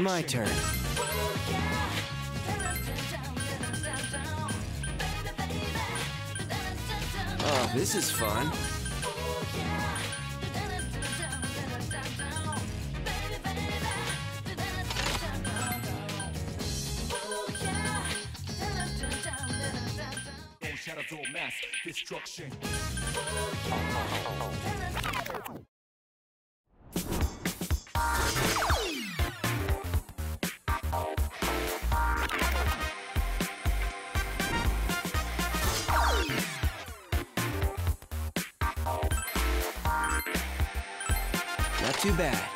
My turn. Oh, this is fun. Mass destruction. Not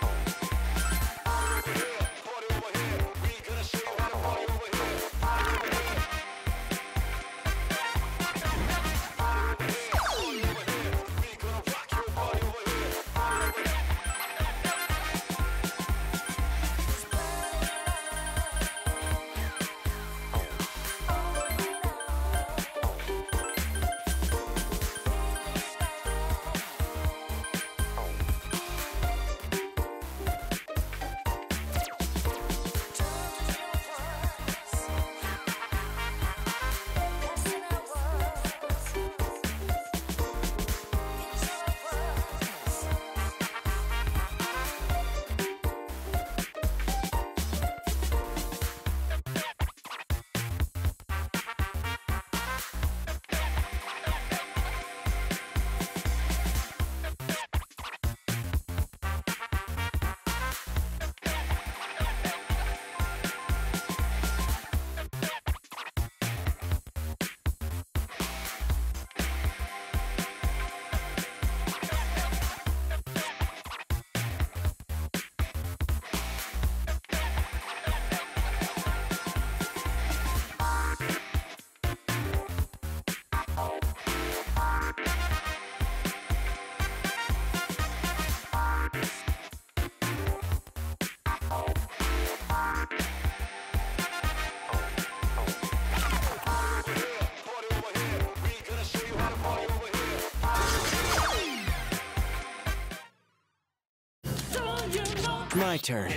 My turn.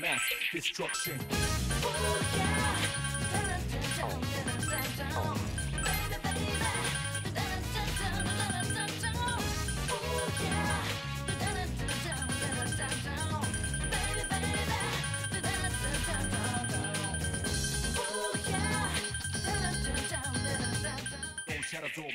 Mass destruction. Shadows all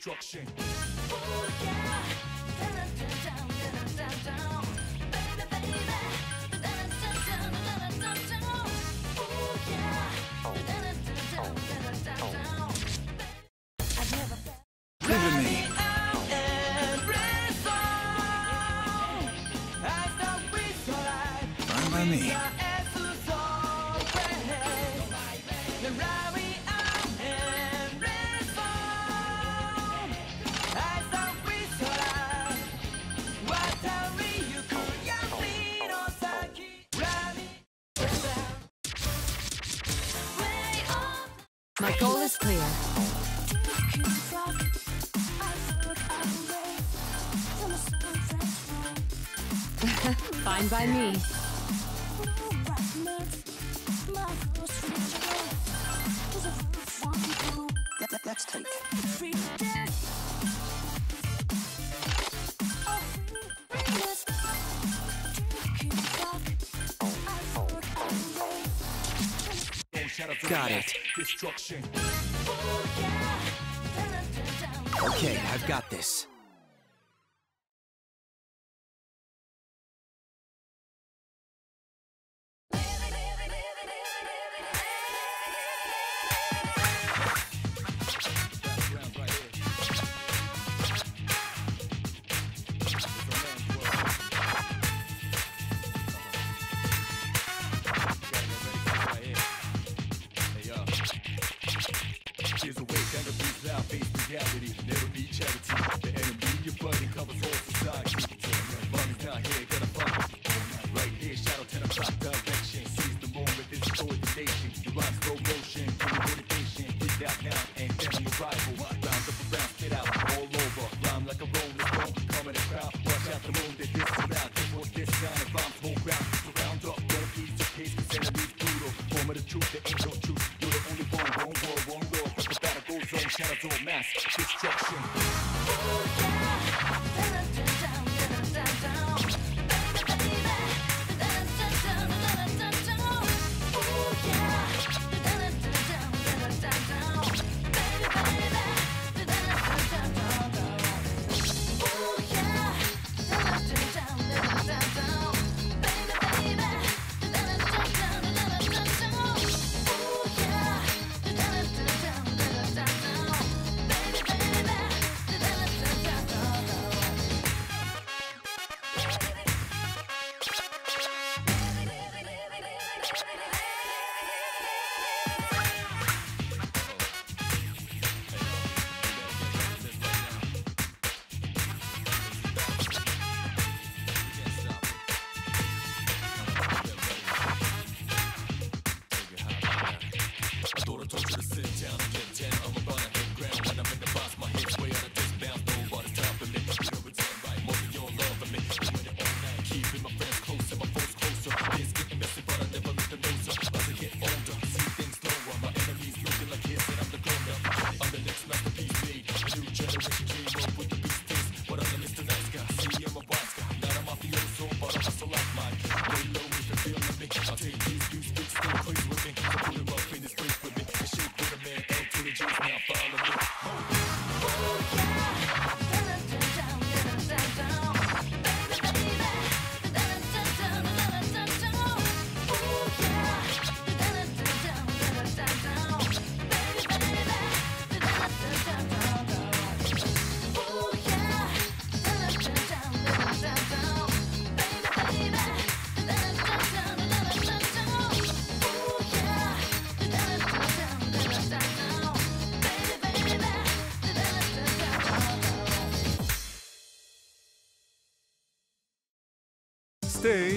destruction. Oh, Good is clear. Fine by me. Let, let's take. Got it. destruction. Okay, I've got this.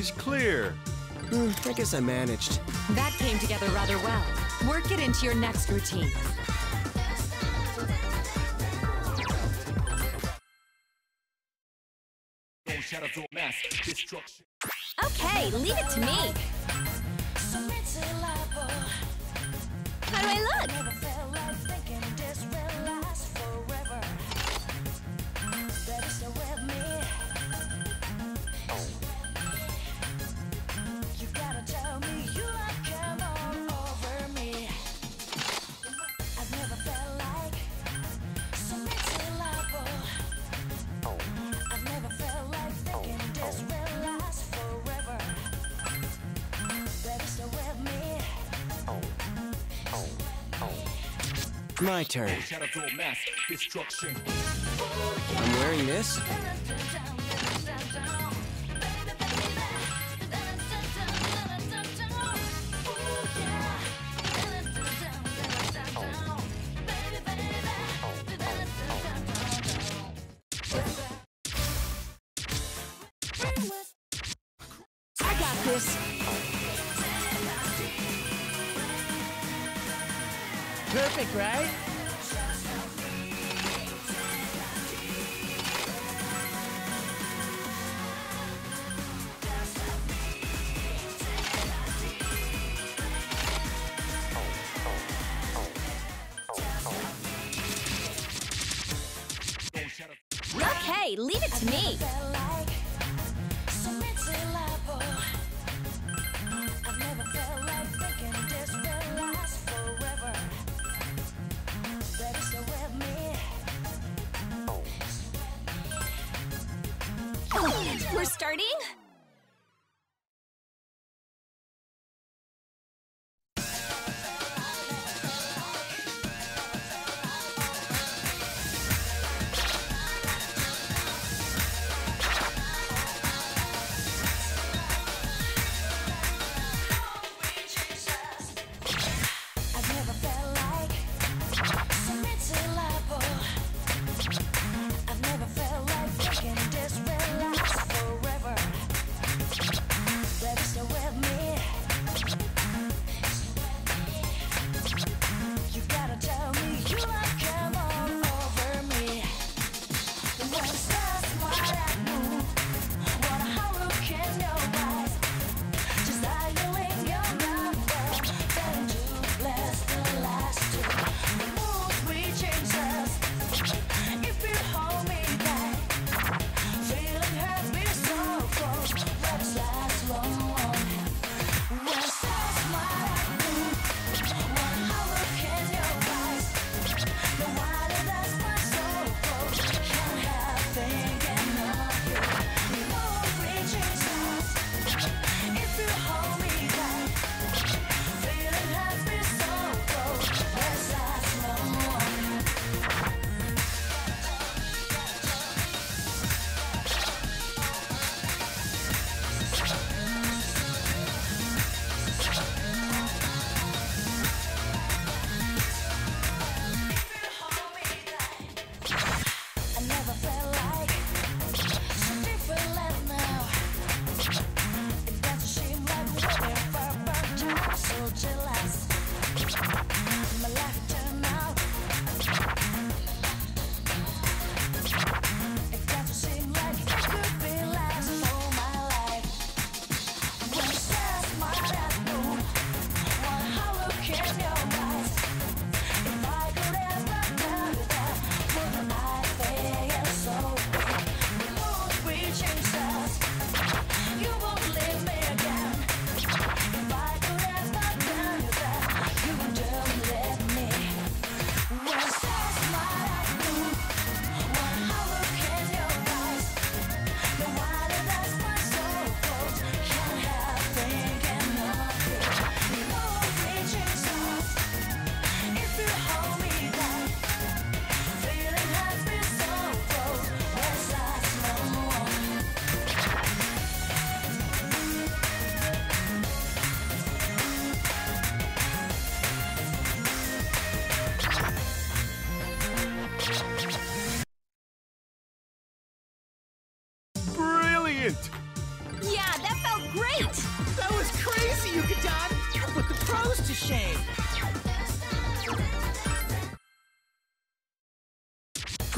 is clear. Mm, I guess I managed. That came together rather well. Work it into your next routine. my turn. I'm wearing this?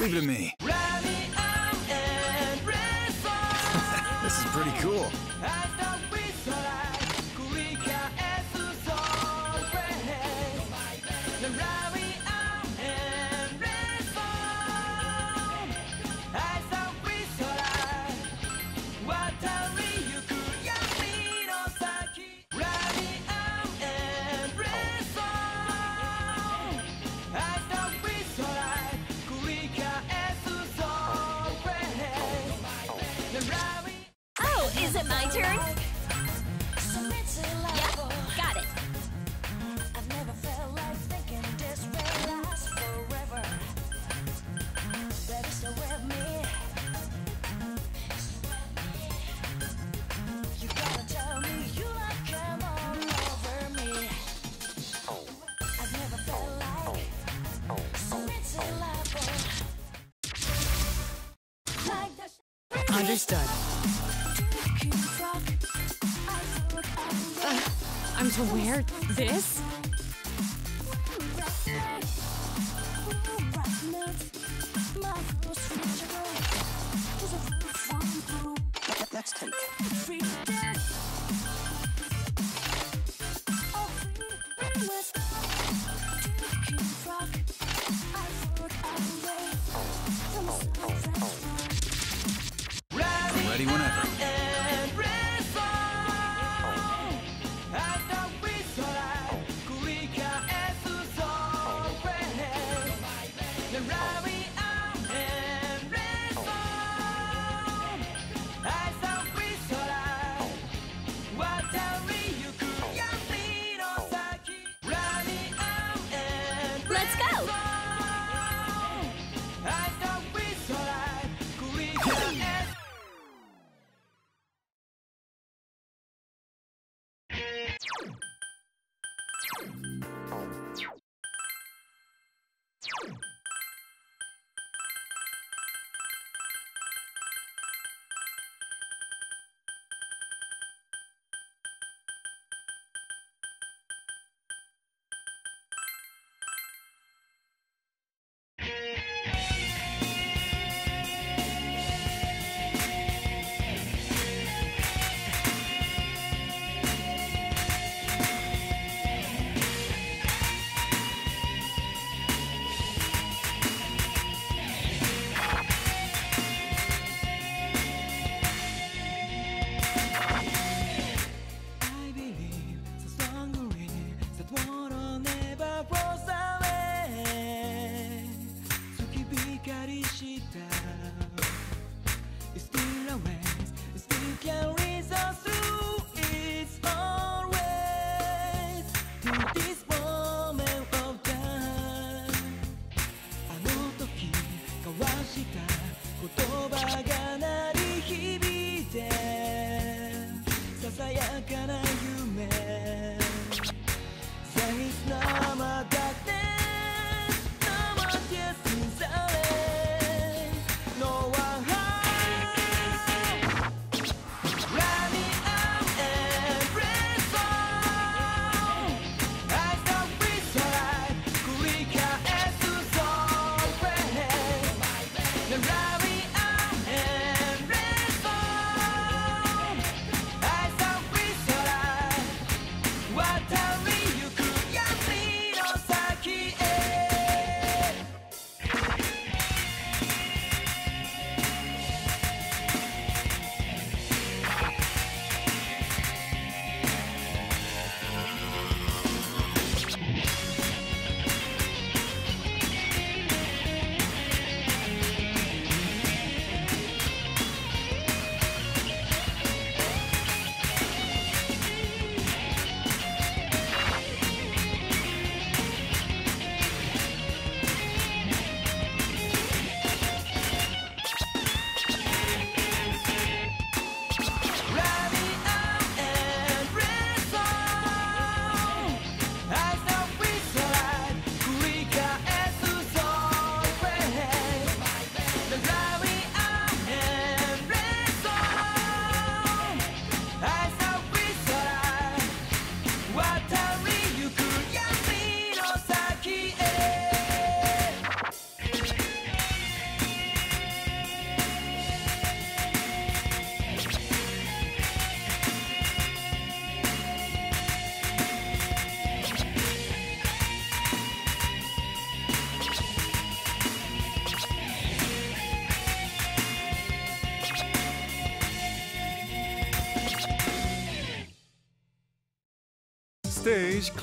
Leave it to me. This?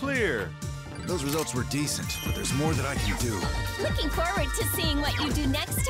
clear. Those results were decent, but there's more that I can do. Looking forward to seeing what you do next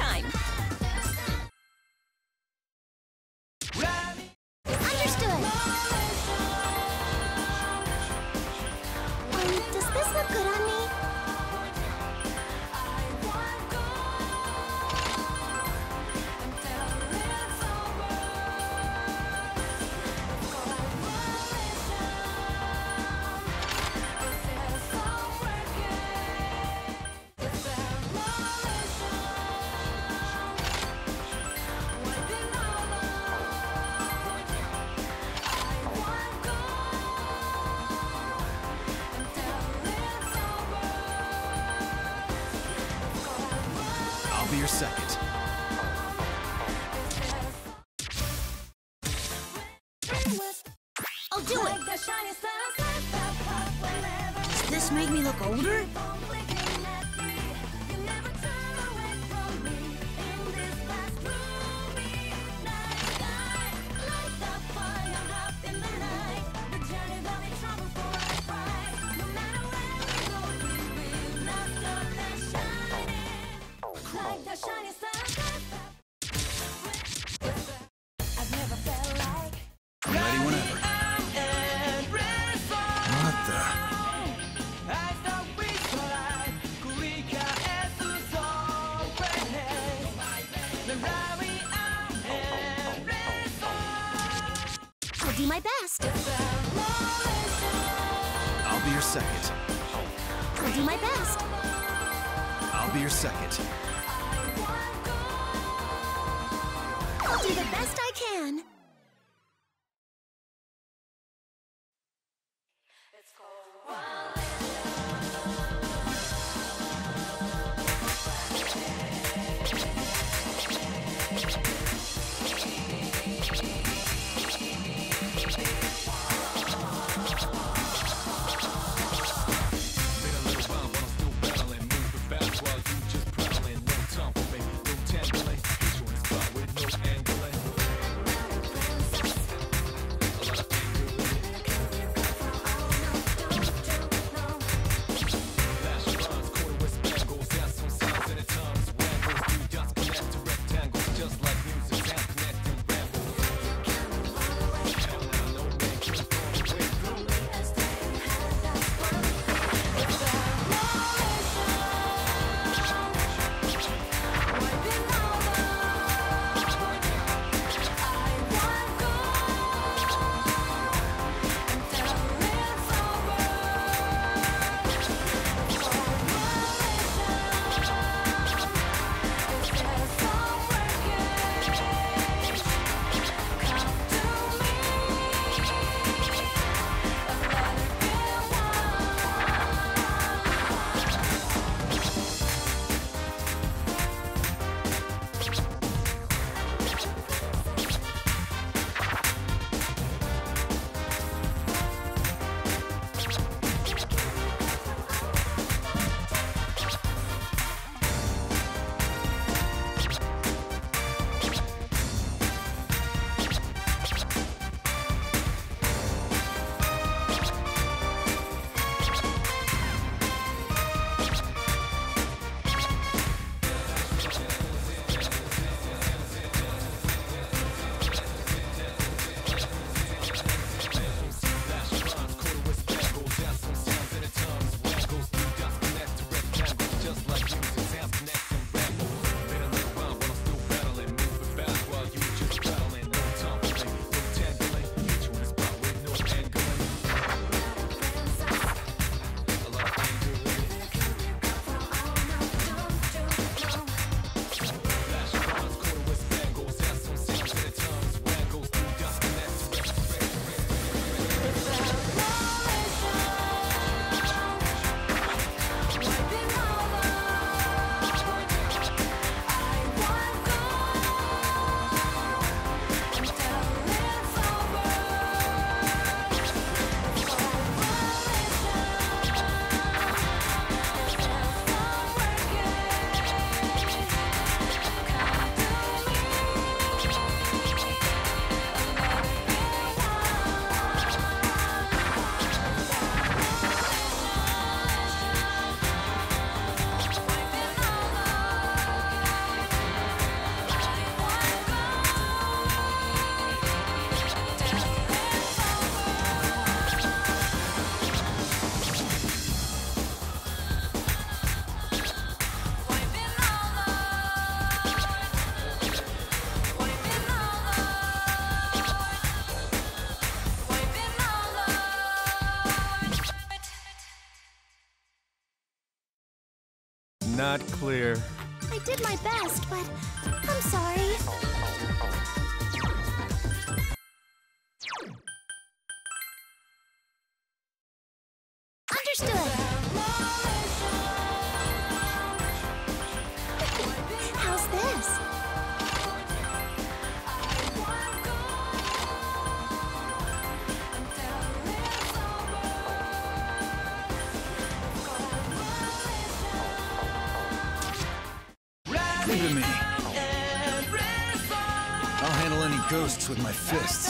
with my fist.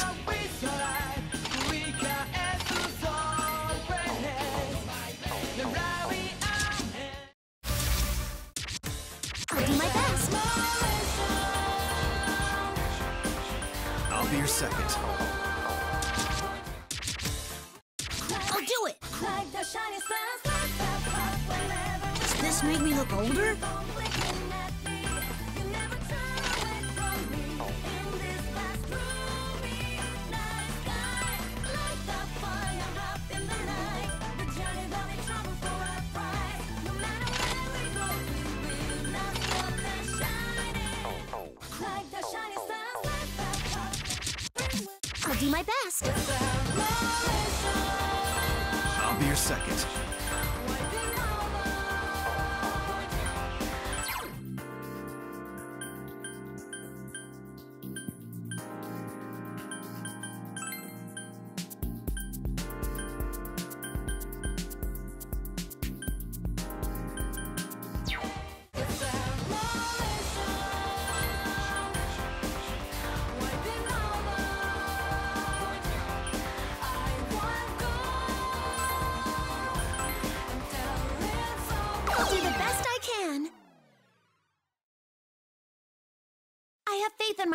seconds.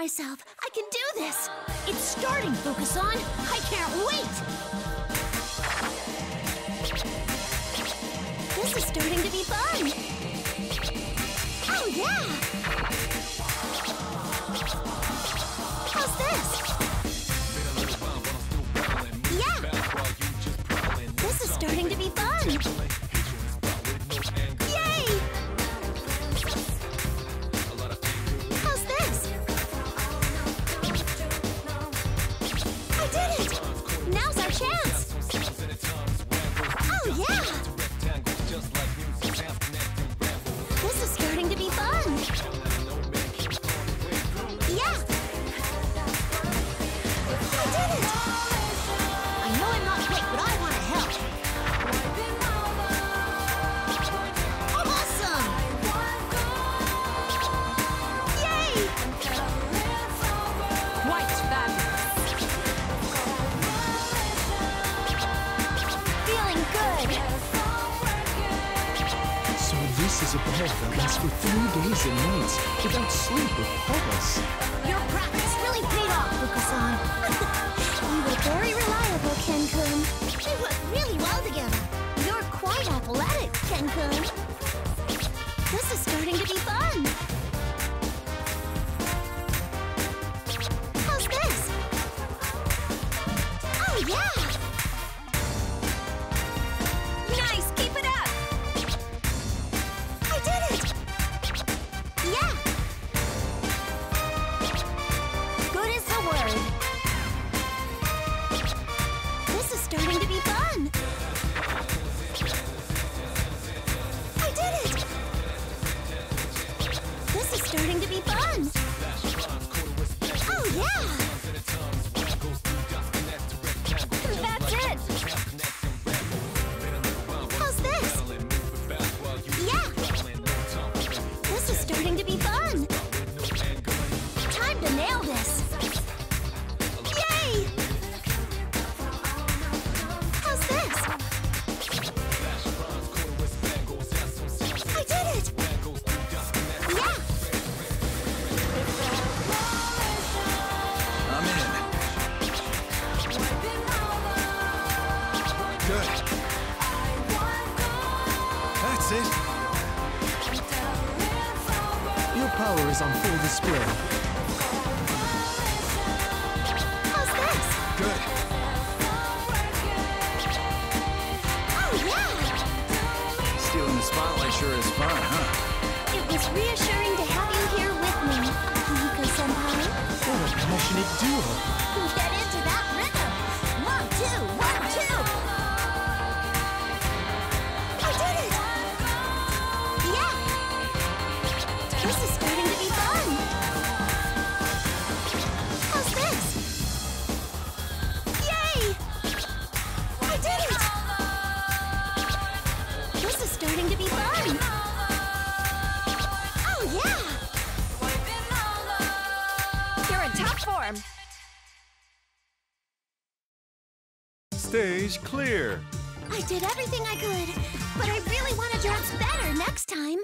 myself. I can do this. It's starting, Focus on. I can't wait. This is starting to be fun. Oh, yeah. always clear. I did everything I could, but I really want to dress better next time.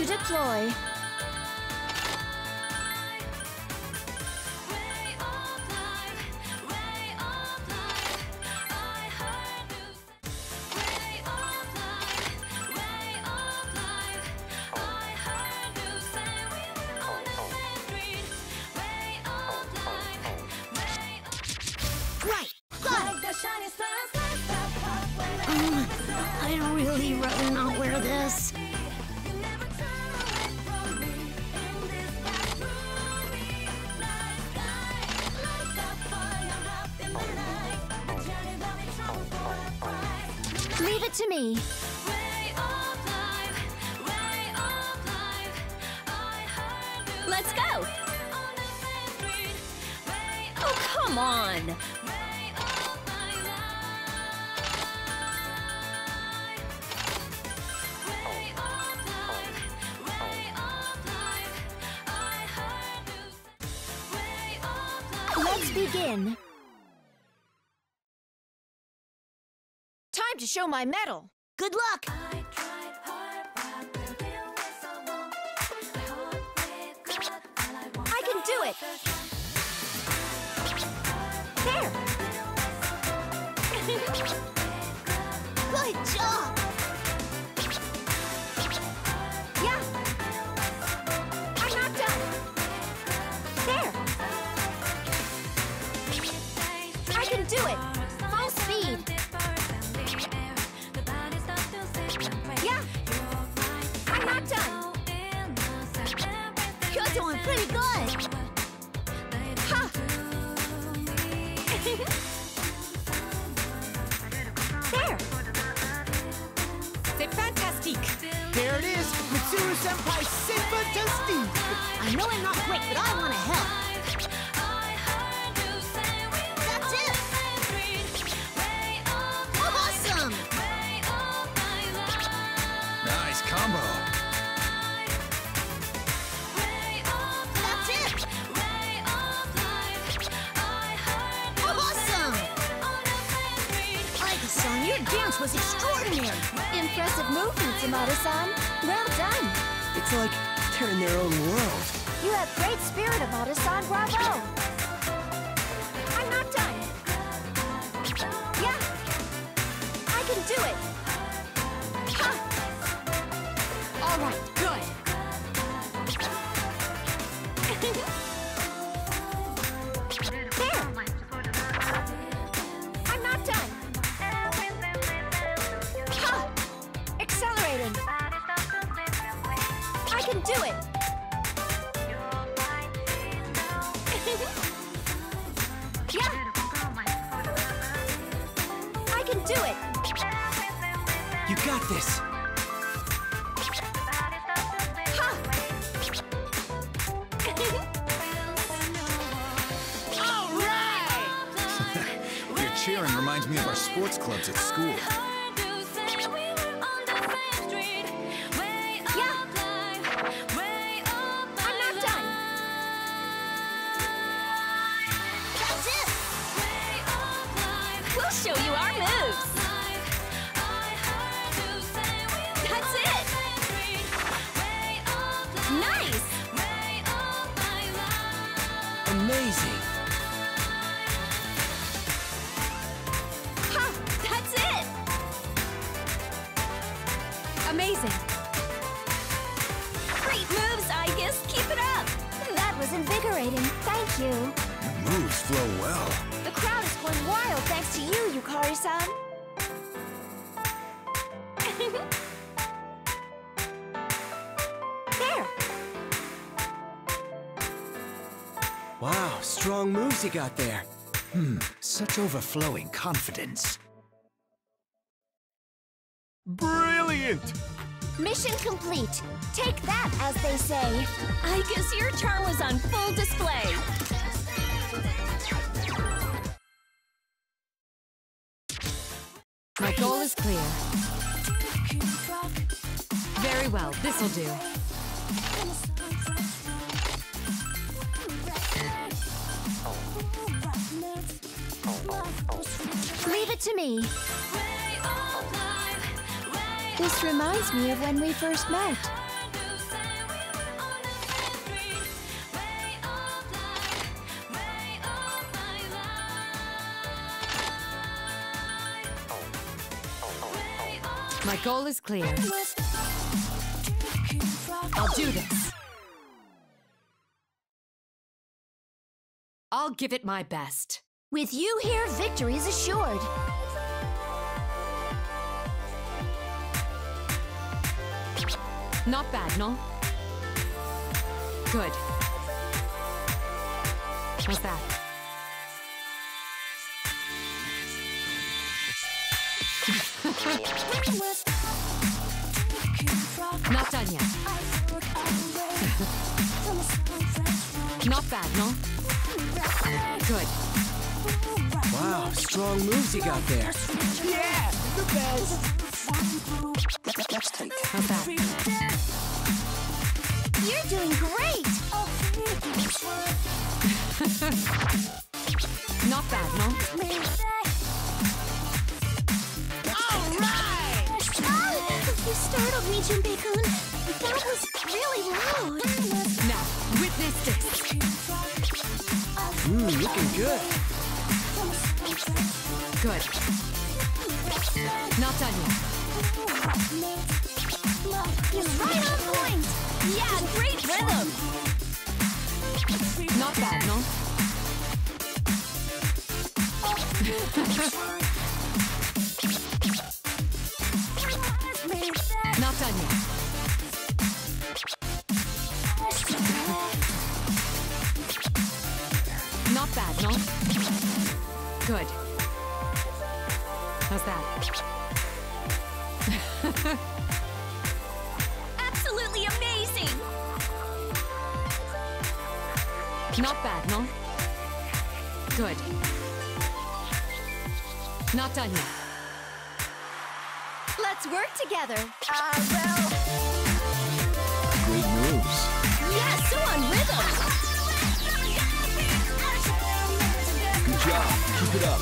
to deploy. show my medal. Good luck! Wow, strong moves you got there. Hmm, such overflowing confidence. Brilliant! Mission complete. Take that, as they say. I guess your charm was on full display. My goal is clear. Very well, this'll do. to me. This reminds me of when we first met. My goal is clear. I'll do this. I'll give it my best. With you here, victory is assured. Not bad, no? Good. What's that? Not done yet. Not bad, no? Good. Wow, strong moves you got there. Yeah, the best. Let's take. How's that? You're doing great! Not bad, no? Alright! You startled me, Junpei-kun. That was really loud. Now, witness this. Mmm, looking good. Good. Not done yet. Not bad, no? Not done yet. Not bad, no? Good. How's that? Absolutely amazing! Not bad, no? Good. Not done yet. Let's work together. Great moves. Yeah, so on rhythm! Good job. Keep it up.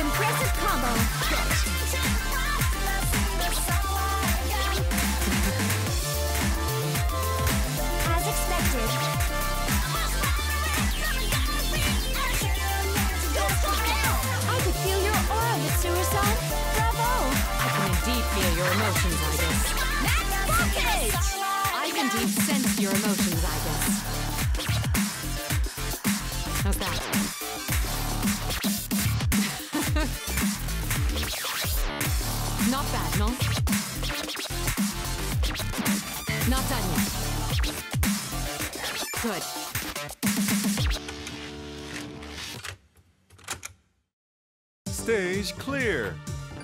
Impressive combo. Your emotions, I guess. Max I can indeed sense your emotions, I guess. How's that? Not bad, no? Not done yet. Good. Stage clear.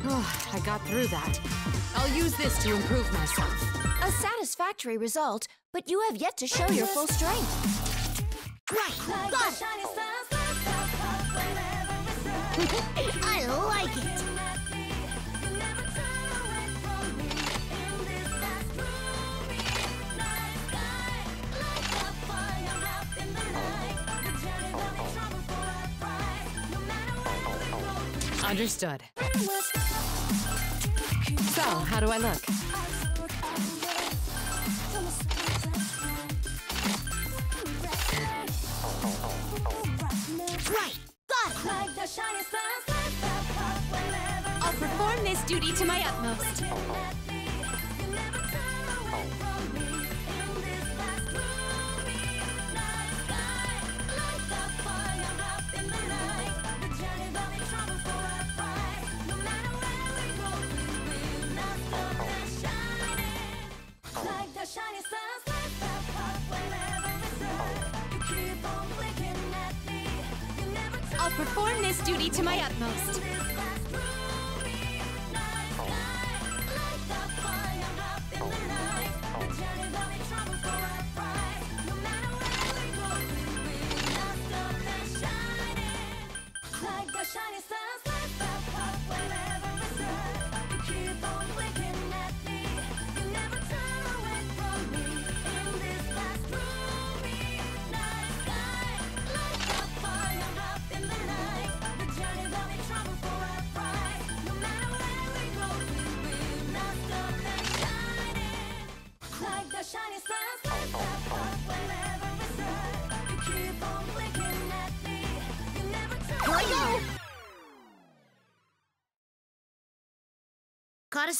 Oh, I got through that. I'll use this to improve myself. A satisfactory result, but you have yet to show your full strength. Right, got it. I like it. Understood. How do I look? Right, got it. I'll perform this duty to my utmost. Perform this duty to my utmost.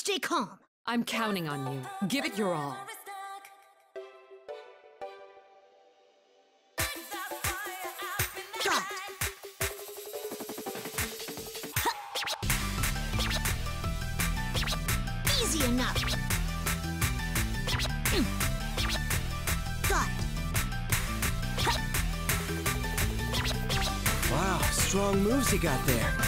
Stay calm. I'm counting on you. Give it your all. Got Easy enough. Got. Wow, strong moves you got there.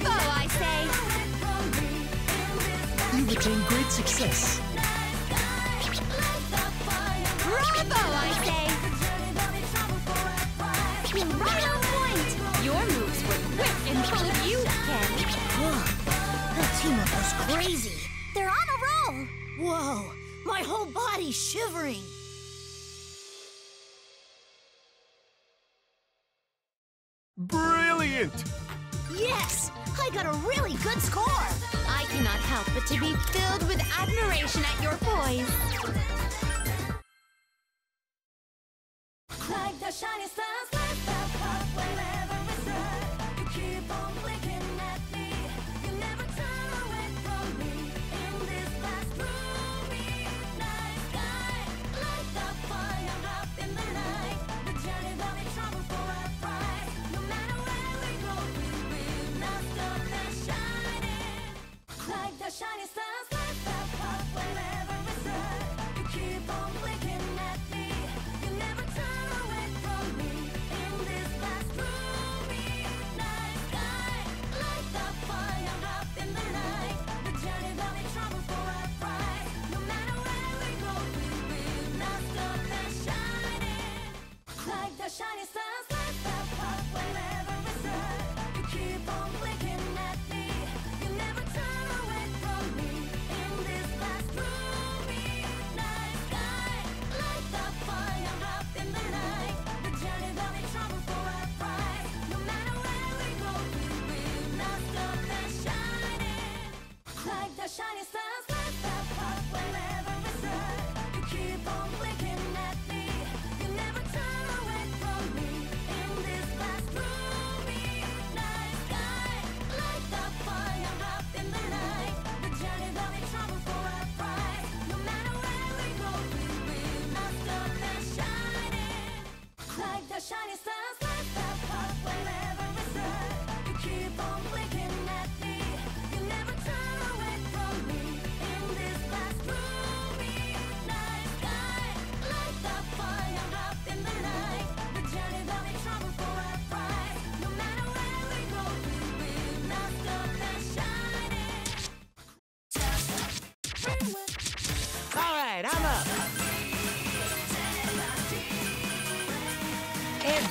Bravo, I say! You attain great success. Bravo, I say! You're right on point! Your moves were quick and full of you, Ken. that team up was crazy. They're on a roll! Whoa, my whole body's shivering. to be filled with admiration at your voice.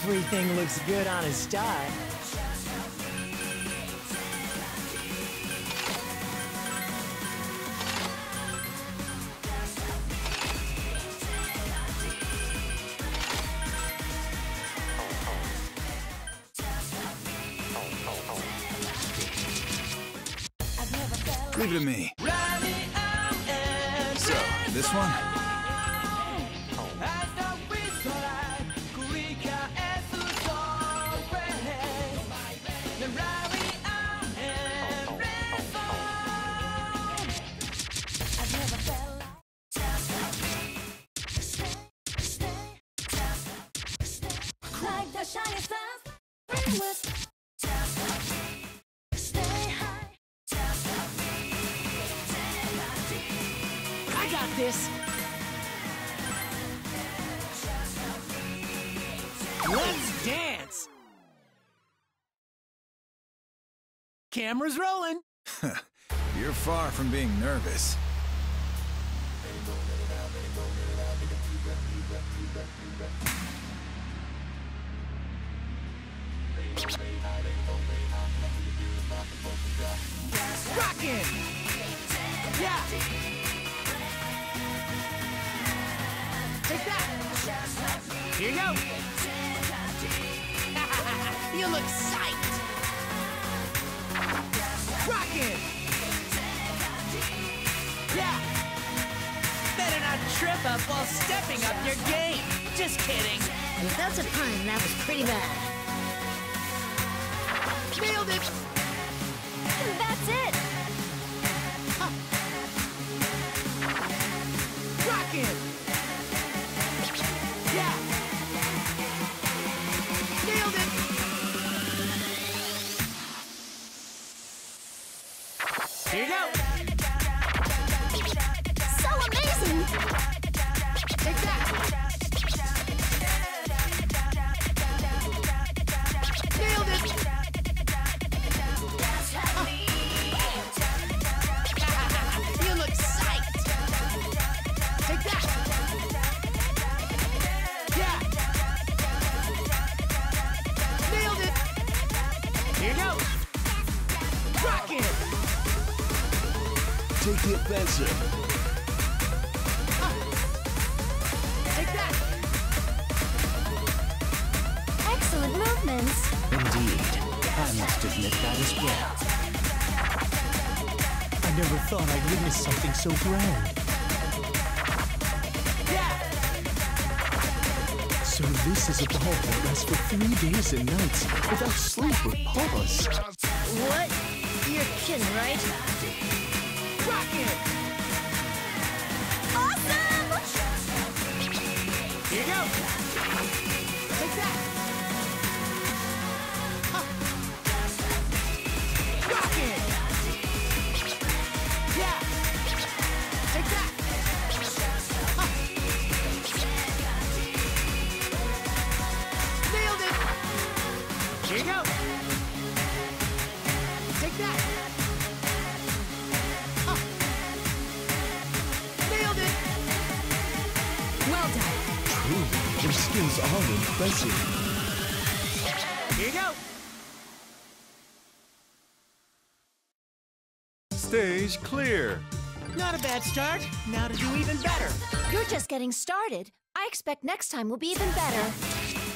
Everything looks good on his style. Camera's rolling. You're far from being nervous. Rockin'. Yeah. Take that. Here you go. you look psyched. Up while stepping up your game. Just kidding. If that's a pun, that was pretty bad. Nailed it. Days and nights without sleep or pause. What? You're kidding, right? Rockin'. Awesome! Here you go. Take that. Impressive. Here you go. Stage clear. Not a bad start. Now to do even better. You're just getting started. I expect next time will be even better.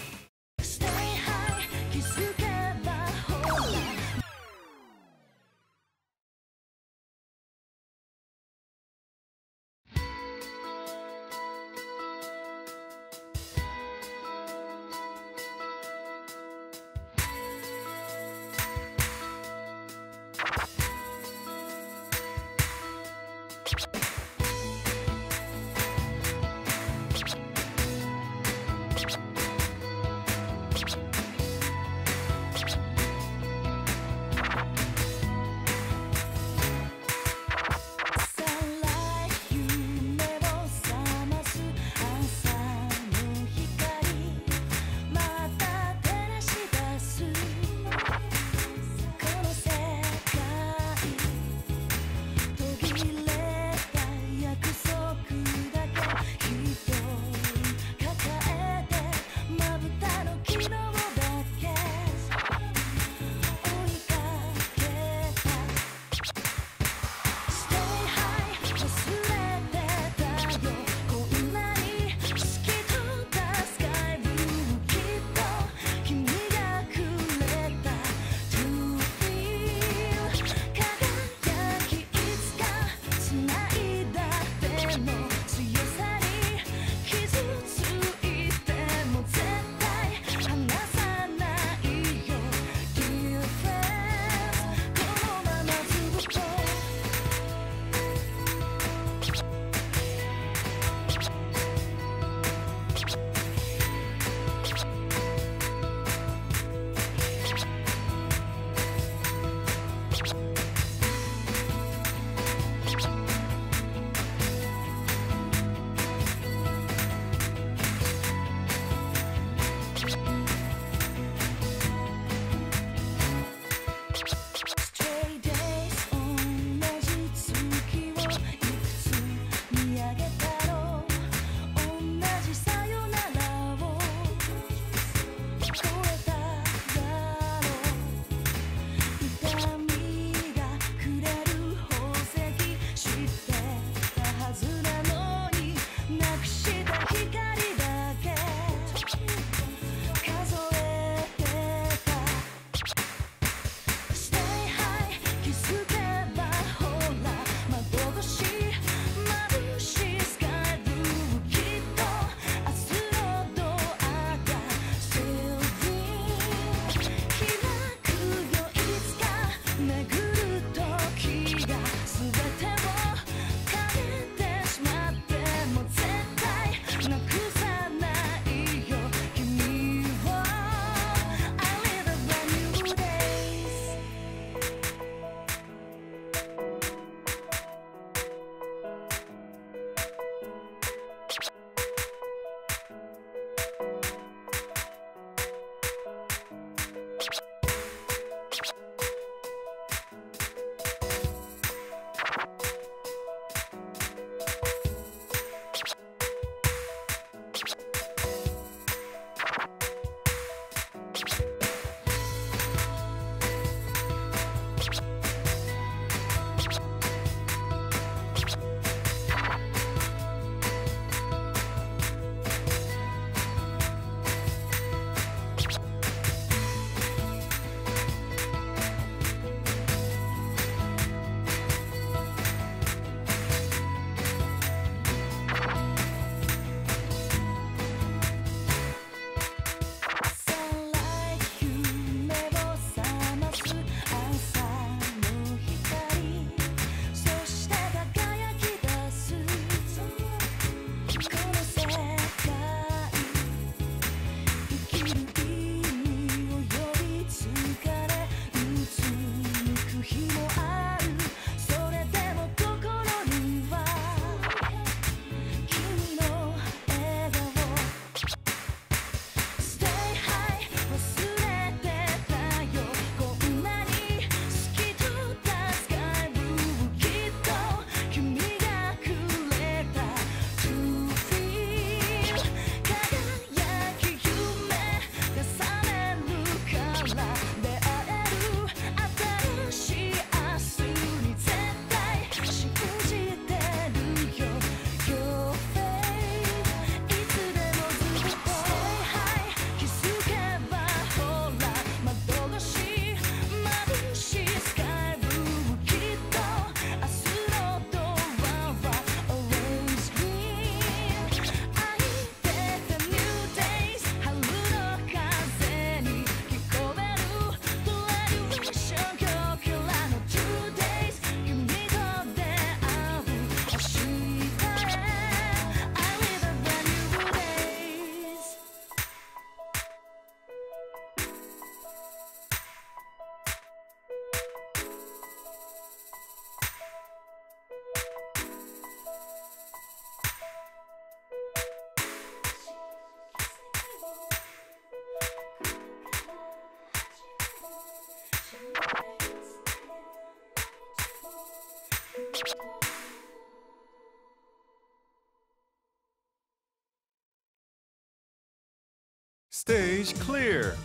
Stage clear.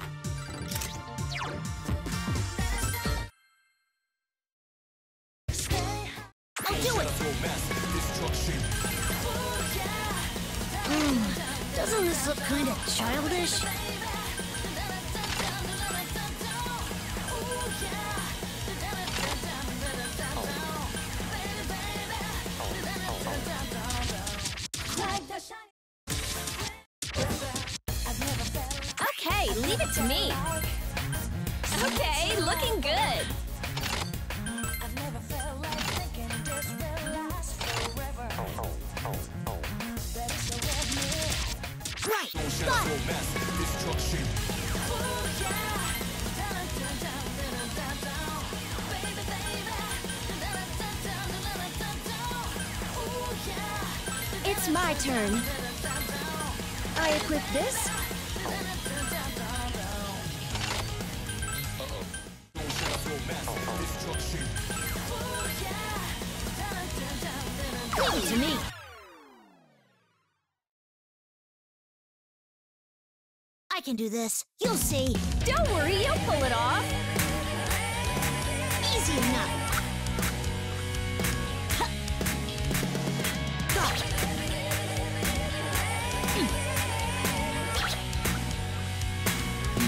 I'll do it. Doesn't this look kind of childish? Can do this. You'll see. Don't worry, you'll pull it off. Easy enough. Huh. Got it.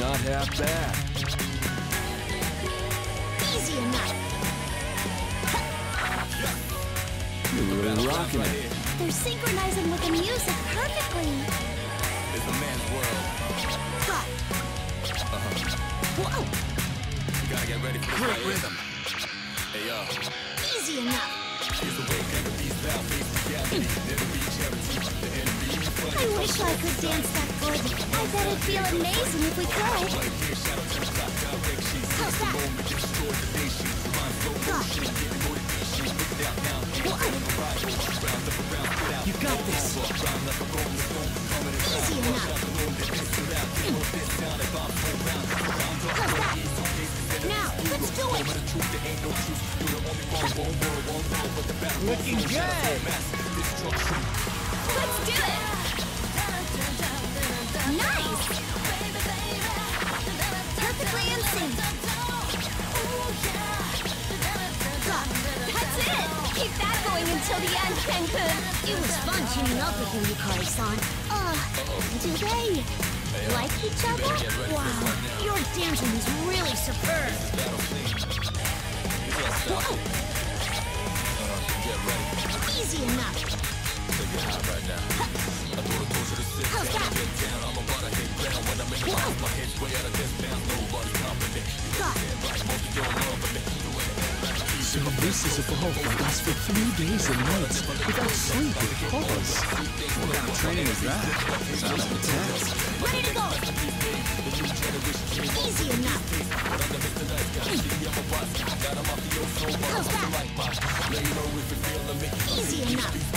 Not half bad. Easy enough. You're really rocking it. They're synchronizing with the music perfectly. It's a man's world. Whoa, Gotta get ready for the rhythm. Hey yo, easy enough. here's the way that bow face reality. Never be charity. The enemy is I wish I could dance that good. I bet it'd feel amazing if we could. How's that? Whoa. You got this. Easy enough. Now, let's do it. Looking good. Let's do it. Nice. Perfectly. That's it. Keep that going until the end, Cancun. It was fun teaming up with you, Yukari-san. Do they like each other? Wow, your dancing is really superb. Easy enough. How's. This is a ball that lasts for three days and nights without sleep or pause. What kind of training is that? Sounds intense. Ready to go. Easy enough. Easy enough. That?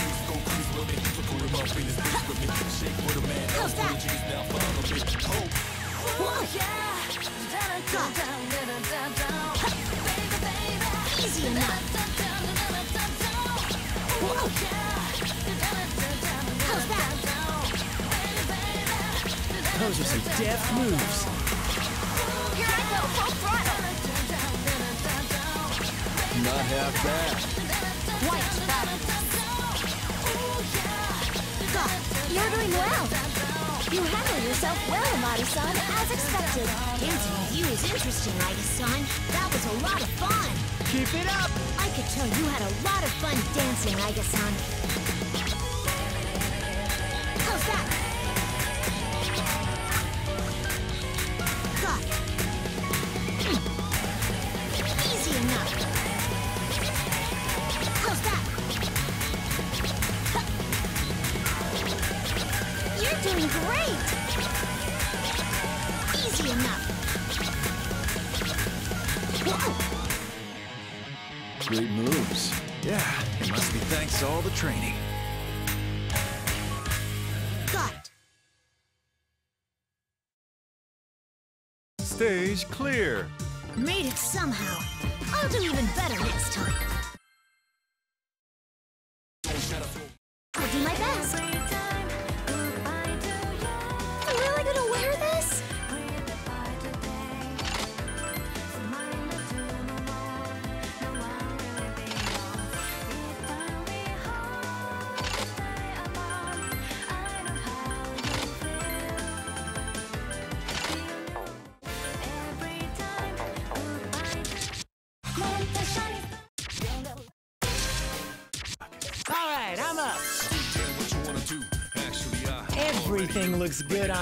Whoa. It. Easy enough. Whoa. How's that? Those are some deft moves. Here I go, full throttle. Not half bad. White. Got it. You're doing well. You handle yourself well, Amada-san, as expected. Dancing with you is interesting, Aida-san. That was a lot of fun. Keep it up. I could tell you had a lot of fun dancing, Aiga-san. all the training. Got. Stage clear. Made it somehow. I'll do even better next time.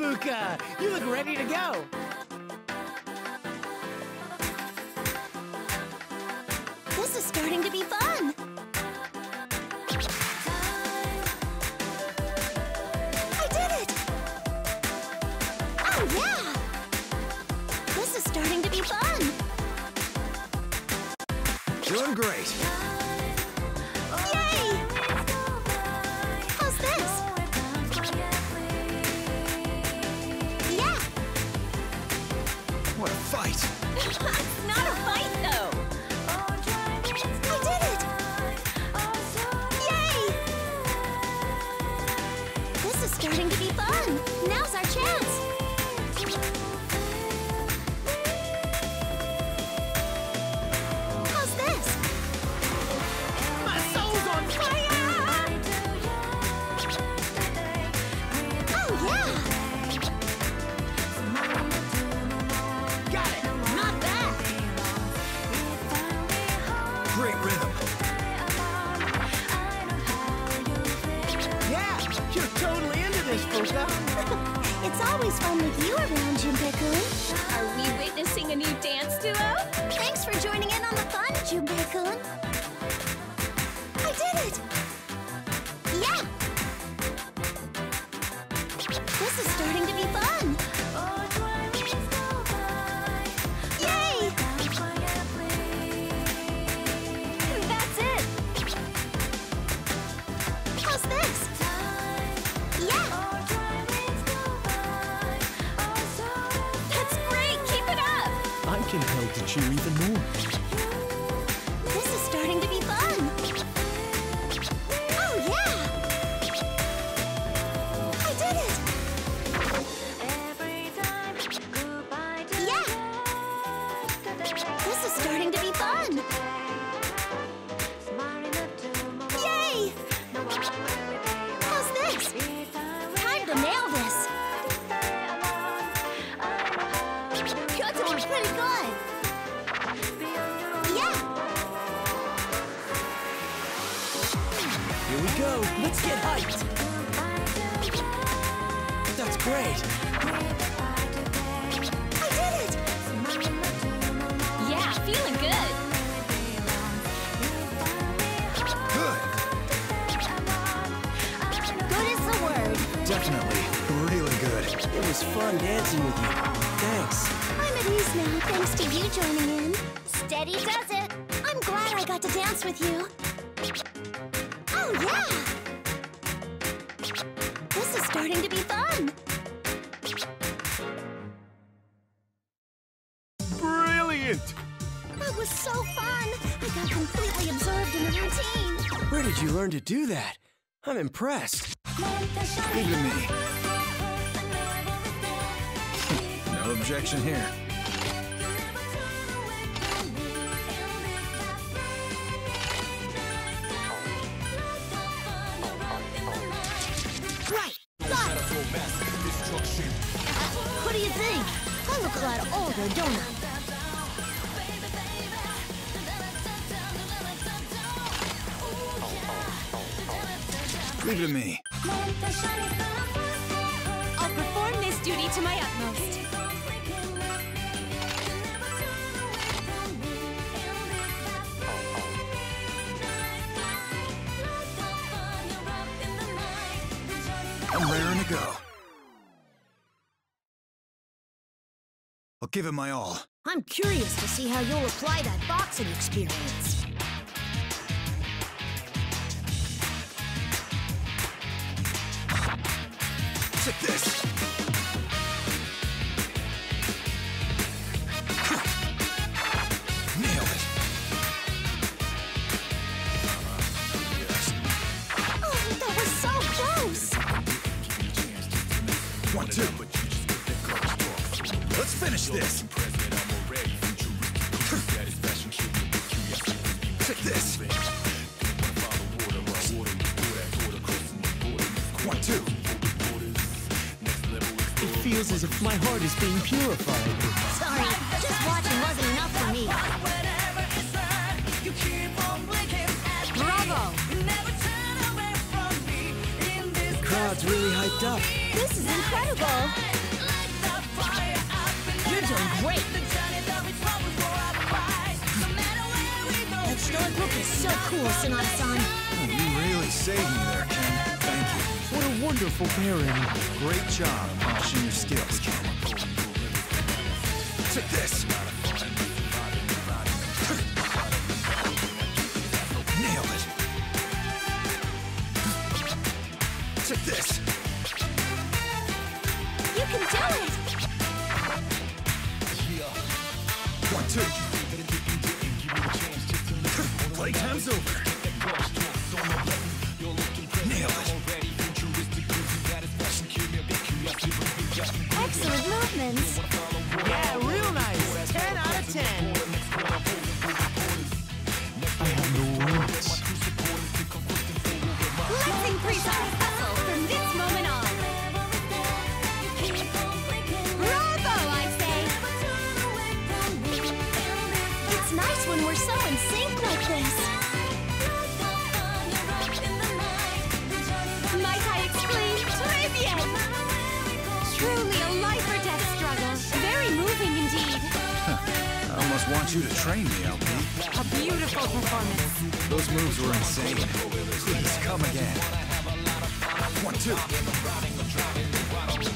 Fuuka, you look ready to go. I'm impressed. Even me. No objection here. Give it my all. I'm curious to see how you'll apply that boxing experience. Great job polishing your skills, almost want you to train me, LP. A beautiful performance. Those moves were insane. Please come again. One, two.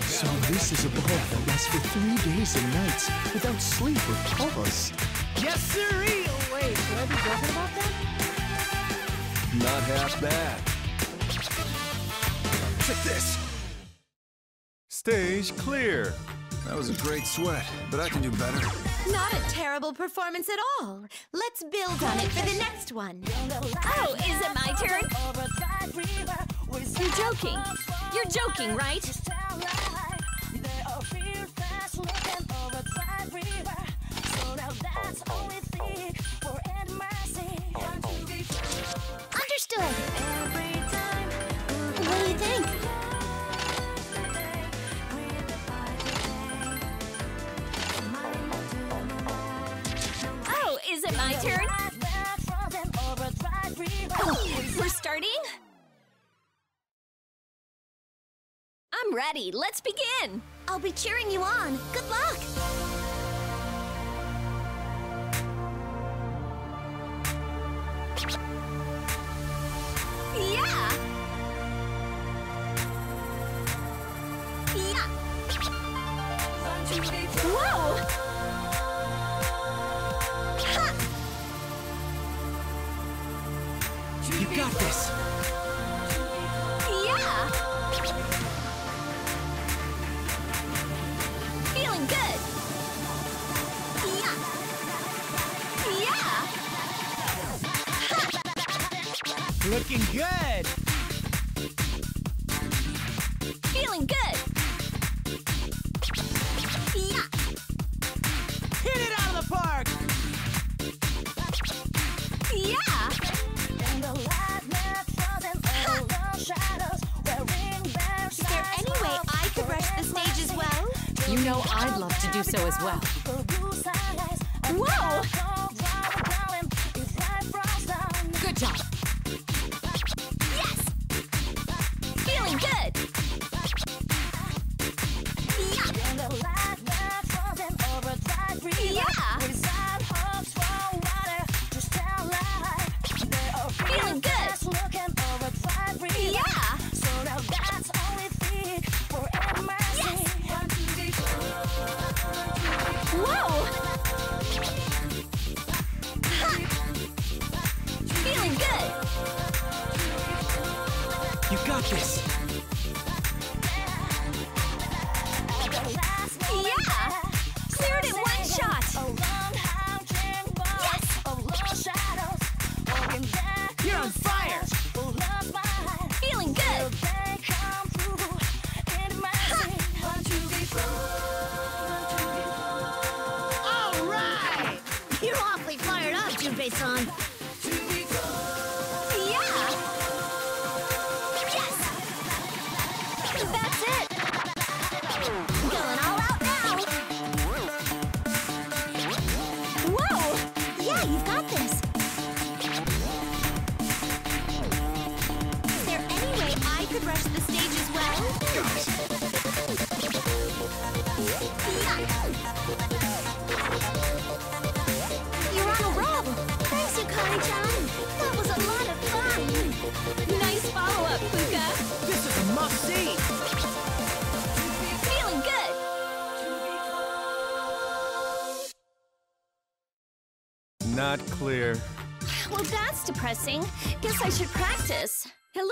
So this is a ball that lasts for three days and nights without sleep or pause. Yes, sirree. Oh, wait, should I be joking about that? Not half bad. Take this. Stage clear. That was a great sweat, but I can do better. Not a terrible performance at all. Let's build on it for the next one. Oh, is it my turn? You're joking. You're joking, right? Understood! My turn? We're starting? I'm ready. Let's begin. I'll be cheering you on. Good luck! Yeah! Yeah! Whoa!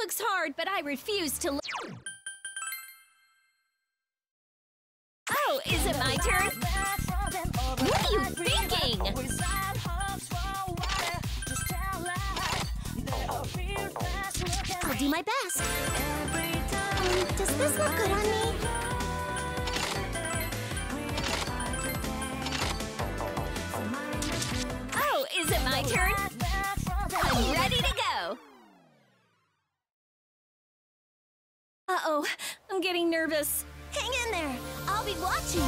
looks hard, but I refuse to look. Oh, is it my turn? What are you thinking? I'll do my best. Um, does this look good on me? Oh, is it my turn? I'm ready. Uh-oh, I'm getting nervous. Hang in there, I'll be watching.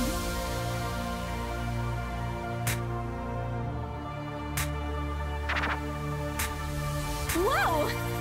Whoa!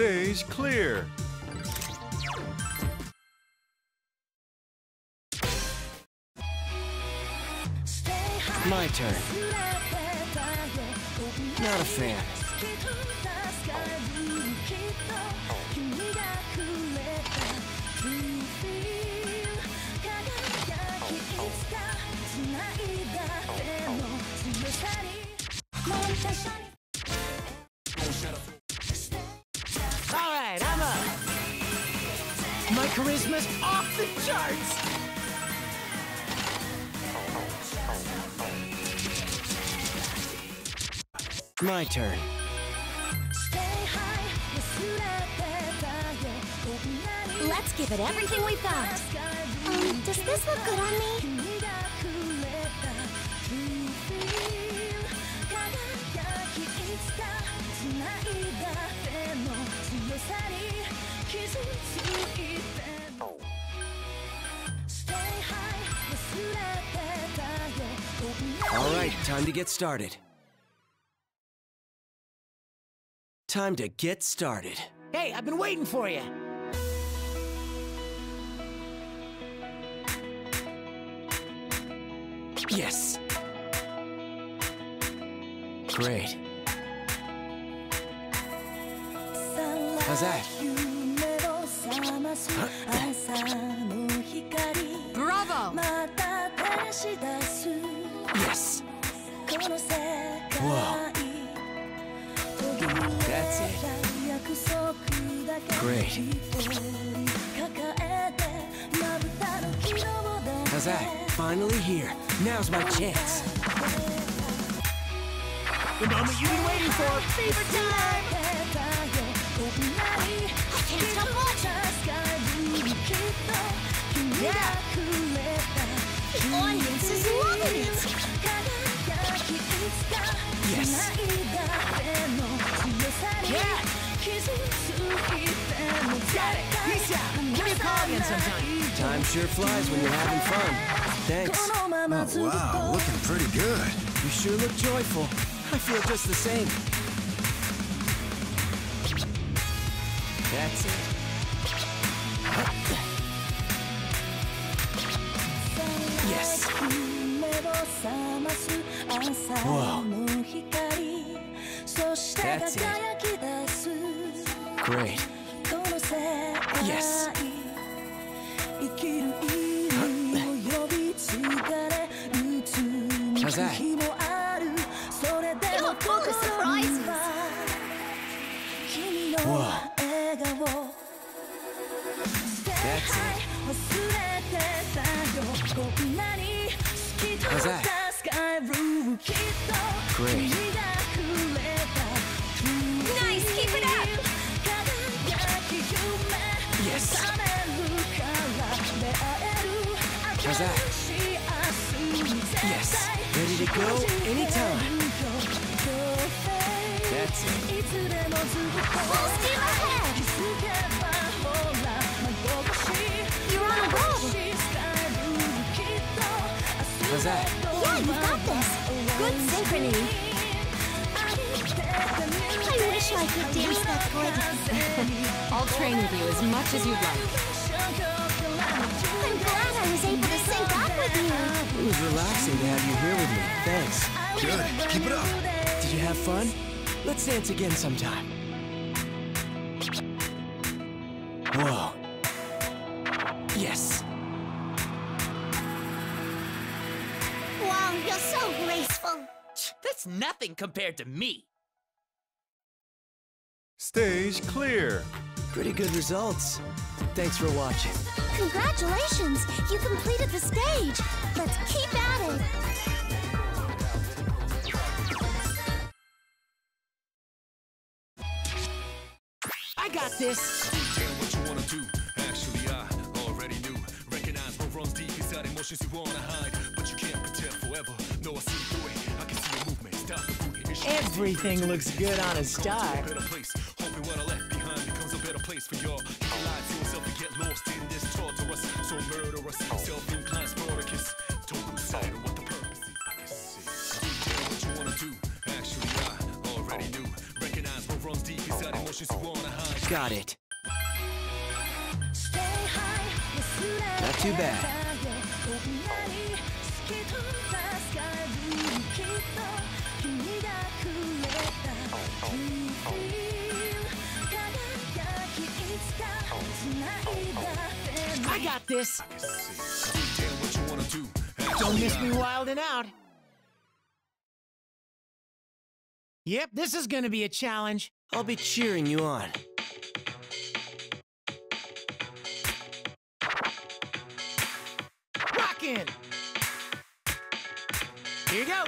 stays clear. My turn. Not a fan. Oh. starts! My turn. Let's give it everything we've got. Um, does this look good on me? All right, time to get started. Time to get started. Hey, I've been waiting for you. Yes. Great. How's that? Huh? Bravo! Yes. Whoa. That's it. Great. How's that? Finally here. Now's my chance. The moment you've been waiting for. Fever time. I can't stop watching. Yeah audience is loving it. Yes. Yeah. Got it. Peace out. Give me a call again sometime. Time sure flies when you're having fun. Thanks. Oh, wow, looking pretty good. You sure look joyful. I feel just the same. That's it. Yes. 朝の光そして輝き出す Great. Yes. 生きる意味を呼び継がれうつむ日もあるそれでも心には君の笑顔 That's it. How's that? Great. Nice, keep it up. Yes. How's that? Yes. Ready to go anytime. That's it. Full steam ahead. How's that? Yeah, you got this. Good synchrony. I wish I could dance that good. I'll train with you as much as you'd like. I'm glad I was able to sync up with you. It was relaxing to have you here with me. Thanks. Good. Keep it up. Did you have fun? Let's dance again sometime. Whoa. Yes. That's nothing compared to me. Stage clear. Pretty good results. Thanks for watching. Congratulations, you completed the stage. Let's keep at it. I got this. Tell what you wanna do. Actually, I already knew. Recognize what runs deep inside emotions you wanna hide, but you can't pretend forever. No, I see through it. Everything looks good on a star. a better place. Hoping what I left behind becomes a better place for y'all. You can lie to yourself and get lost in this torturous, so murderous, self-inclined Spartacus. Don't lose sight of what the purpose is. I can see. What you wanna do. Actually, I already knew. Recognize what runs deep inside emotions you wanna hide. Got it. Not too bad. I got this. Tell what you wanna do. Don't miss me wilding out. Yep, this is gonna be a challenge. I'll be cheering you on. Rockin'. Here you go.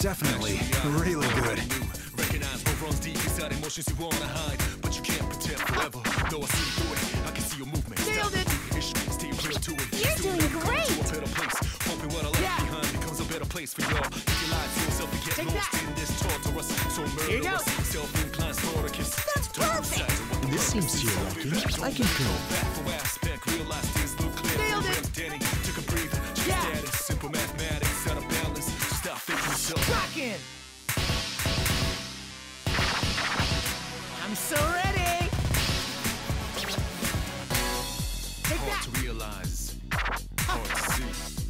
Definitely. Really good. Recognize what runs deep inside emotions you wanna hide, but you can't pretend forever. Though I see through it, I can see your movement. Nailed it. Issues, stay real to it. You're doing great. To a better place. Hoping what I left Yeah. behind becomes a better place for y'all. If you lie to yourself and get Take lost that. in this torturous, so Here you go. murderous, self-inclined Spartacus. That's Don't lose perfect. sight of what the This seems purpose to your is. liking. Back I can feel it. Back for yourself. Rockin'. I'm so ready. Take Hard that. to realize, hard to see,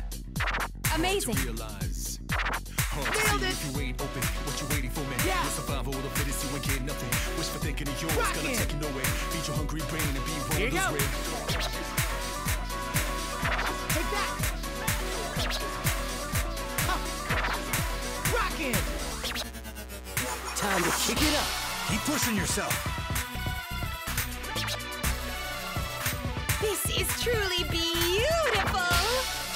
Amazing. to realize. Hard to Nailed see it. if you ain't open. What you waiting for, man? Yeah. Your survival of the fittest, you ain't getting nothing. Wish for thinking of yours, Rock gonna take you nowhere. Feed your hungry brain and be one Here of those go. rare. Take that. Huh. Time to kick it up. Keep pushing yourself. This is truly beautiful.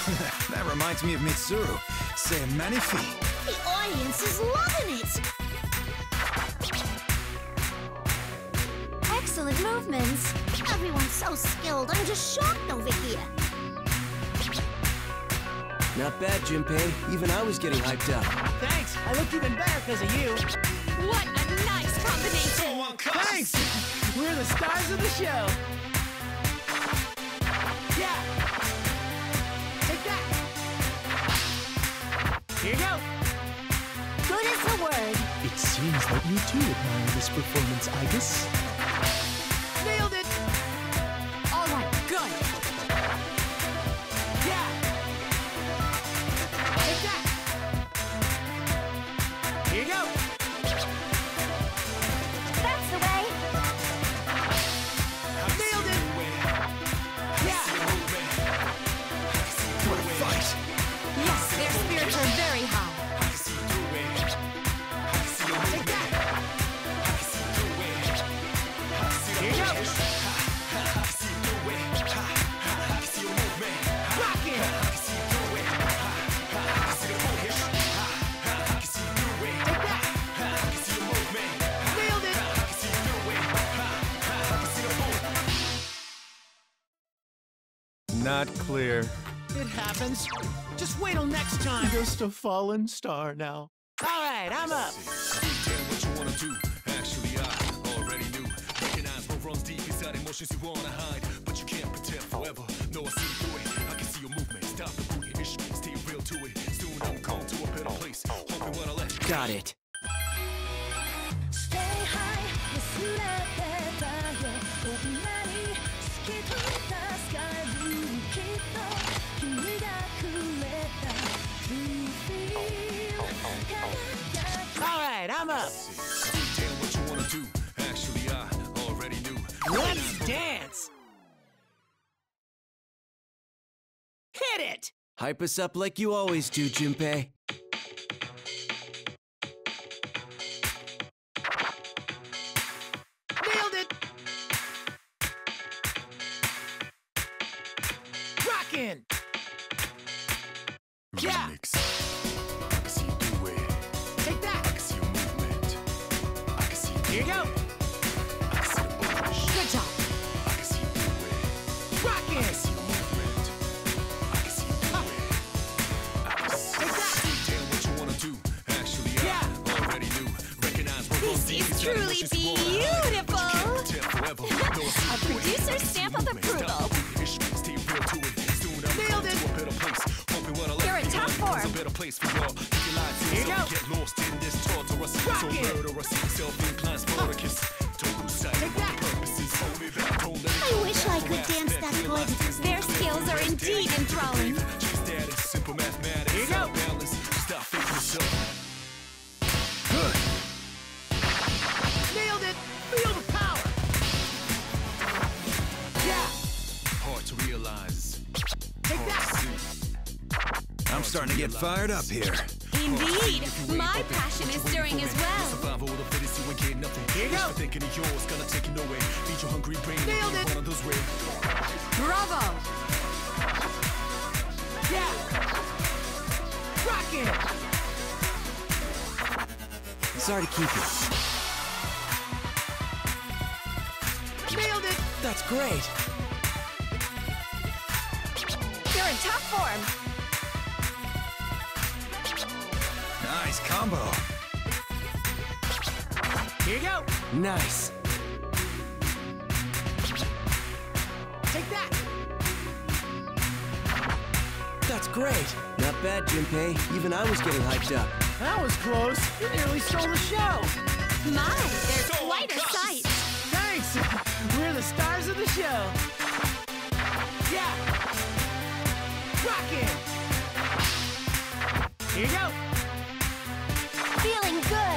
that reminds me of Mitsuru. C'est magnifique. The audience is loving it. Excellent movements. Everyone's so skilled. I'm just shocked over here. Not bad, Junpei. Even I was getting hyped up. Thanks. I look even better because of you. What a nice combination. Thanks. We're the stars of the show. Yeah. Take that. Here you go. Good as the word. It seems that you too admire this performance, Ibis. It happens. Just wait till next time. Just a fallen star now. All right, I'm up. What you wanna do. Actually, I already knew. Recognize what runs deep inside emotions you wanna hide, but you can't pretend forever. No, I see through it. I can see your movement. Stop the booty issue. Stay real to it. Soon I'm going to a better place. Hoping when I let you Got it. I'm up. Tell what you wanna do. Actually, I already knew. Let's dance. Hit it. Hype us up like you always do, Junpei. Nailed it. Rockin'. Yeah. Form. a better place for y'all. If you lie to Here you go. get lost in this torturous, so murderous, self-inclined Spartacus. Total sight Take that. purposes. Hold me back, don't let it I wish I could dance that good. Their skills are indeed enthralling. Chase status, simple mathematics. Here you go. I'm starting to get fired up here. Indeed. My passion is stirring as well. Survival of the fittest, you ain't getting nothing. Here you go. Thinking of yours, gonna take you nowhere. Feed your hungry brain. Nailed it. One of those red. Bravo. Yeah. Rockin'. Sorry to keep you. Nailed it. That's great. You're in top form. Nice combo. Here you go. Nice. Take that. That's great. Not bad, Junpei. Even I was getting hyped up. That was close. You nearly stole the show. My, they're quite a sight. Thanks. We're the stars of the show. Yeah. Rockin'. Here you go.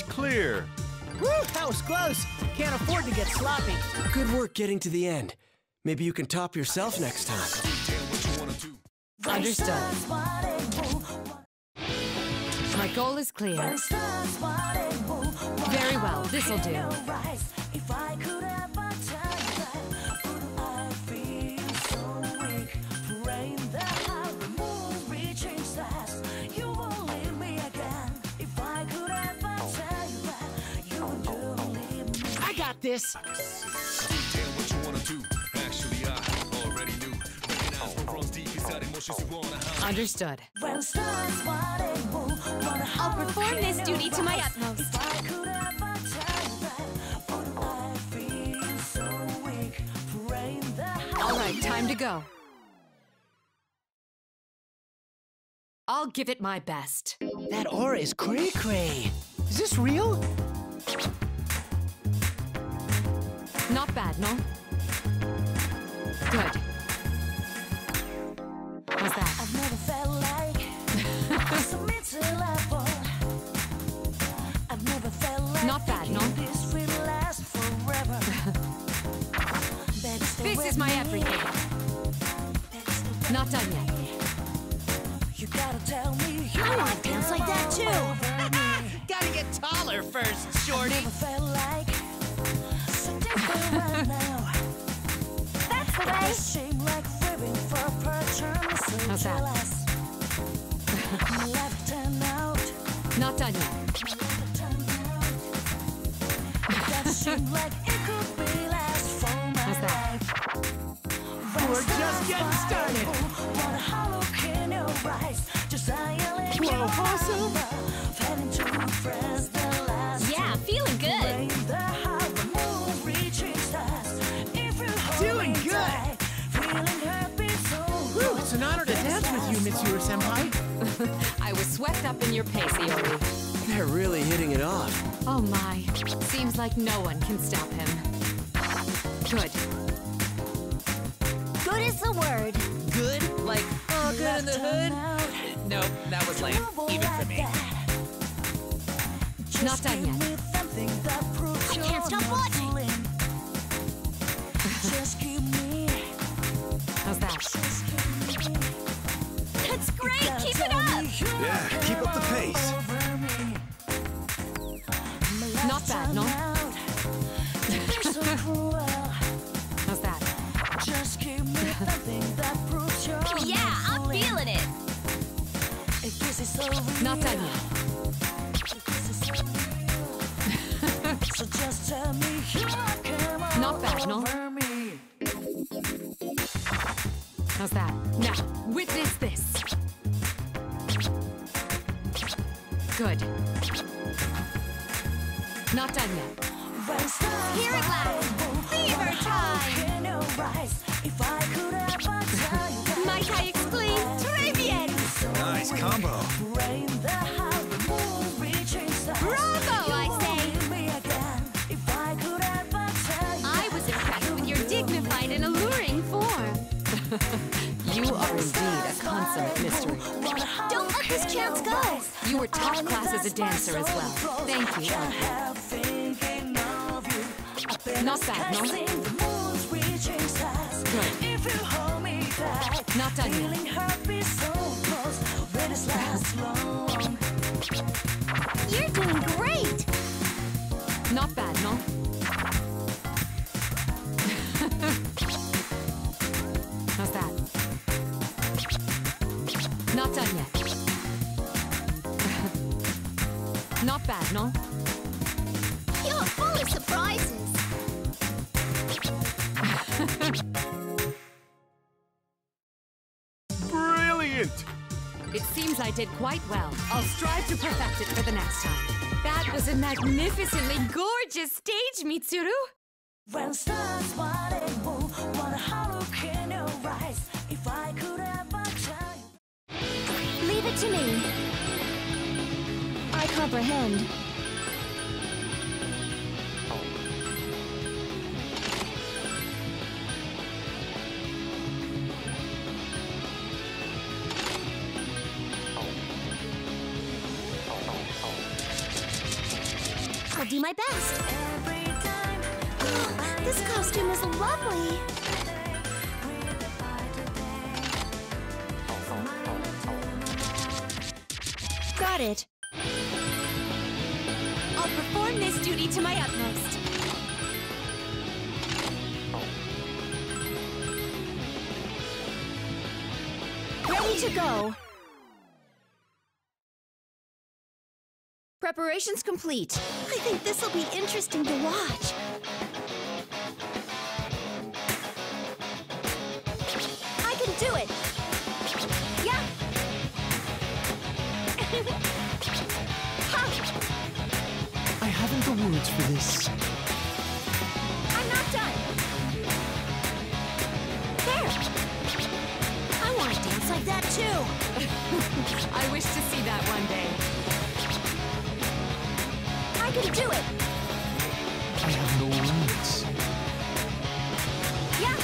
Stage clear. Woo, that was close. Can't afford to get sloppy. Good work getting to the end. Maybe you can top yourself next time. Understood. My goal is clear. Very well, this'll do. Tell you that, would I feel so weak? Praying that All right, time to go. I'll give it my best. That aura is cray cray. Is this real? Not bad, no? Good. How's that? I've never felt like level. I've never felt like Not bad, no? This will last forever. This is my everything. Better stay with Not done yet. You gotta tell me you I wanna dance like that too. Gotta get taller first, shorty. How's that? jealous. My out. Not done yet. That seemed like it could be last for my How's that? life. We're just getting started. What a dance with you, Mitsuru Senpai. I was swept up in your pace, Iori. They're really hitting it off. Oh my. Seems like no one can stop him. Good. Good is the word. Good? Like, oh, good in the hood? Nope, that was lame. Even for me. Not done yet. I can't stop watching. Great. Keep it up. Yeah, keep up the pace. Not bad, no? How's that? Just give me something that proves you're Yeah, I'm fooling. feeling it. If this is so real, Not done yet. if this is so just tell me you come Not bad, no? me. How's that? Now, witness this. Good. Not done yet. When stars Here at last. Fever what a hope time. in your eyes. If I could ever tell you that Might I explain? Très. Nice combo. rain the high, remove reaching stars. Bravo, I say. won't leave me again. If I could ever tell you I was impressed with your dignified and alluring form. You are indeed a consummate mystery. This chance go. You were top class as a dancer as well. Thank you, Audrey. Not bad, no? Good. If you hold me tight, Not done yet. feeling hurt so close. Will this last long? You're doing great. Not bad, no? Bad, no? You're full of surprises. Brilliant! It seems I did quite well. I'll strive to perfect it for the next time. That was a magnificently gorgeous stage, Mitsuru! When stars wanna move, what a hollow in your eyes. If I could ever tell you. Leave it to me. I comprehend. I'll do my best. this costume is lovely. Got it. Preparations complete. I think this will be interesting to watch. I can do it. Yeah. ha! I haven't the words for this. I'm not done. There. I want to dance like that too. I wish to see that one day. I can do it. I have no words. Yeah.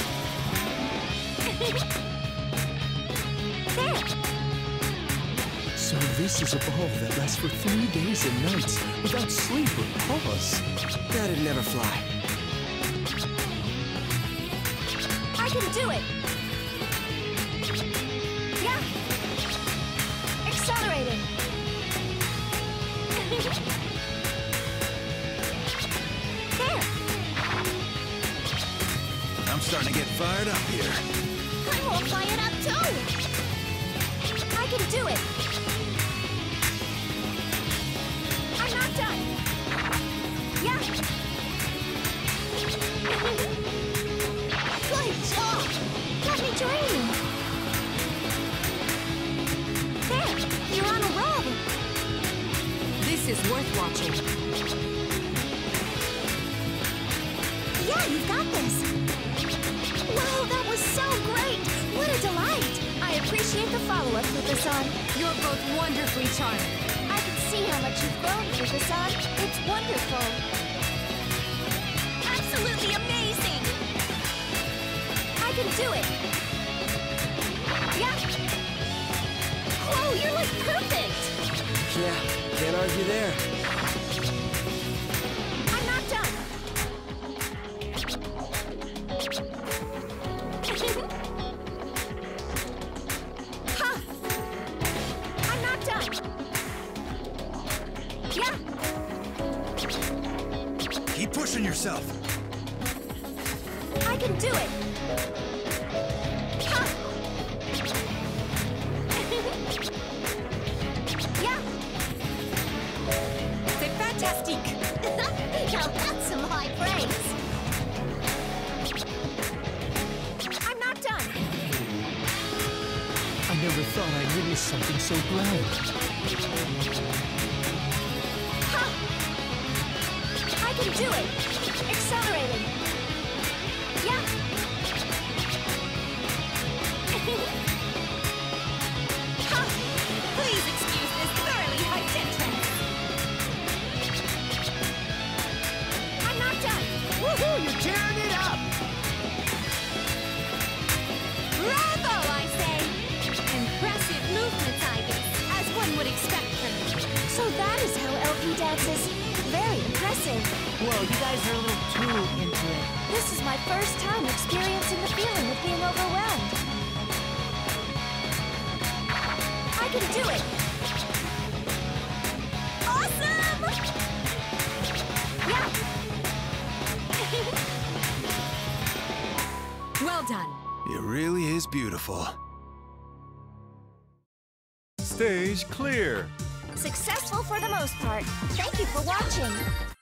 there. So this is a ball that lasts for three days and nights without sleep or pause. That'd never fly. I can do it. Fired up here. I will fly it up too. I can do it. Follow-up, You're both wonderfully charming. I can see how much you've grown, Fuuka-san. It's wonderful. Absolutely amazing. I can do it. Yeah. Oh, Whoa, you're like perfect. Yeah, can't argue there. C'est fantastique. now that's some high praise. I'm not done. I never thought I'd witness something so grand. Ha! I can do it. Accelerating. Yeah. How LP dances. Very impressive. Whoa, you guys are a little too into it. This is my first time experiencing the feeling of being overwhelmed. I can do it. Awesome! Yeah. Well done. It really is beautiful. Stage clear. Successful for the most part. Thank you for watching.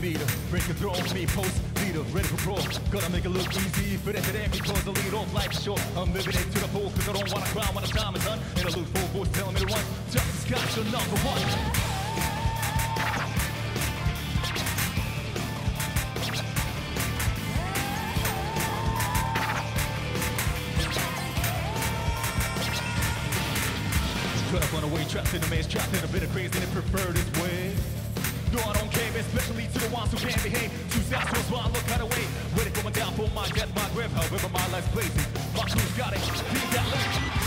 Meter. Break a throne, me post leader, ready for brawl. Gonna make it look easy, but if it ain't because the lead off life is short. I'm living it to the full, cause I don't wanna cry when the time is done. And I look for voice telling me to run. Justice got your number one. Up on the way, trapped in a maze, trapped in a bit of crazy and prefer this way. Don't especially to the ones who can't behave. Two steps towards one, look out away. Ready for my down for my death, my grip. However, my life's blazing. My crew's got it. Beat that late.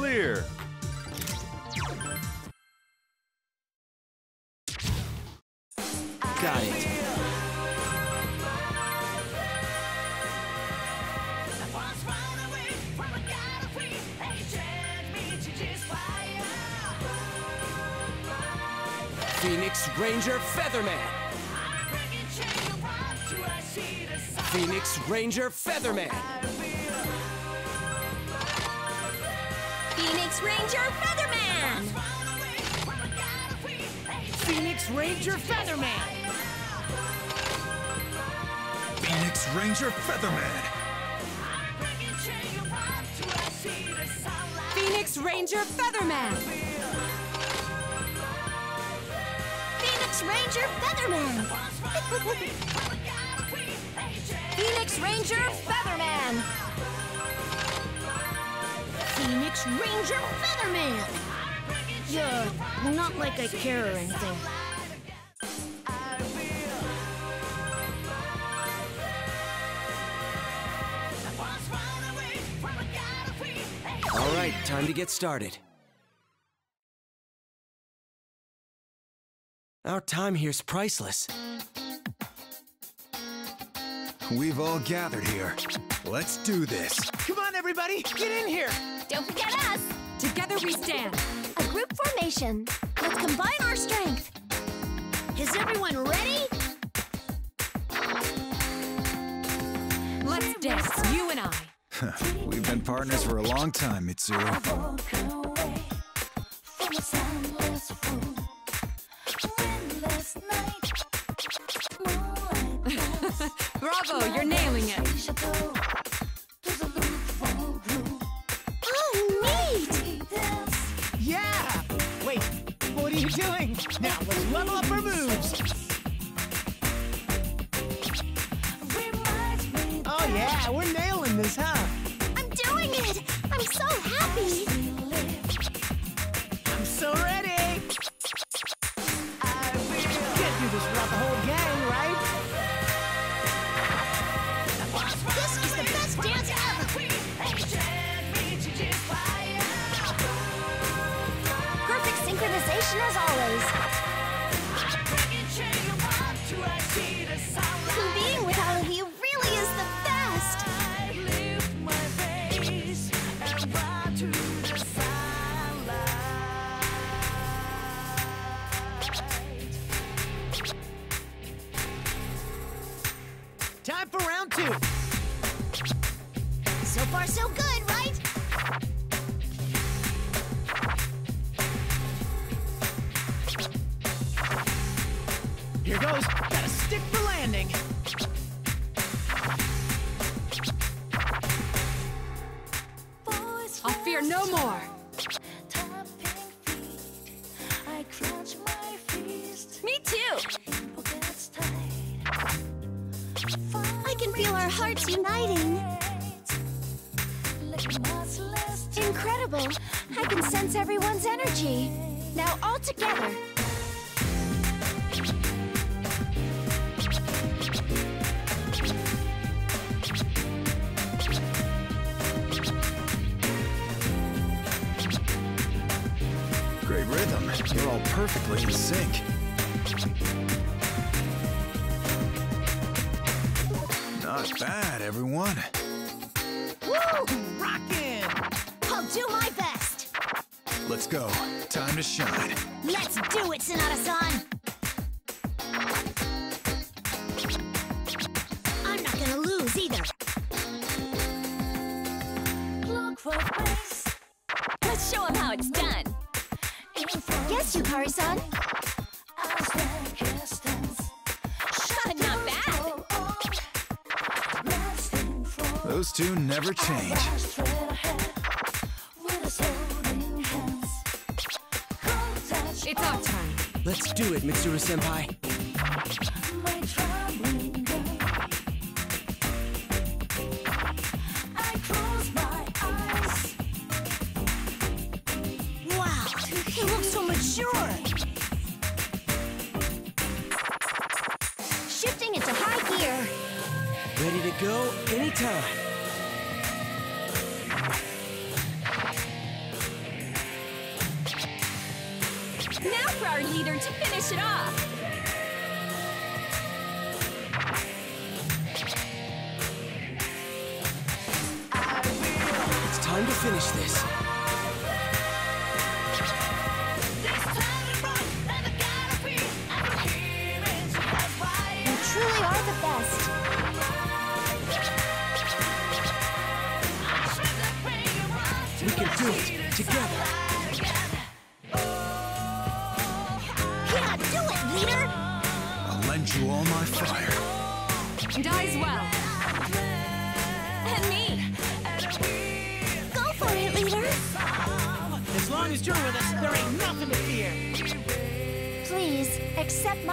Clear. Got it. Phoenix Ranger Featherman. Phoenix Ranger Featherman. Ranger Featherman. Phoenix Ranger Featherman! Phoenix Ranger Featherman! Phoenix Ranger Featherman! Phoenix Ranger Featherman! Yeah, not like I care or anything. To get started. Our time here's priceless. We've all gathered here. Let's do this. Come on, everybody, get in here! Don't forget us! Together we stand. A group formation. Let's combine our strength. Is everyone ready? Let's dance, you and I. We've been partners for a long time, Mitsuru. soon never change. It's our time. Let's do it, Mitsuru-senpai.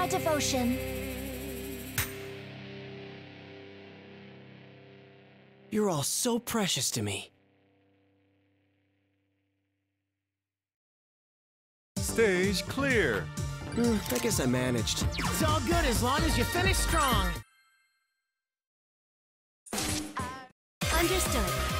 devotion. You're all so precious to me. Stage clear. Mm, I guess I managed. It's all good as long as you finish strong. Understood.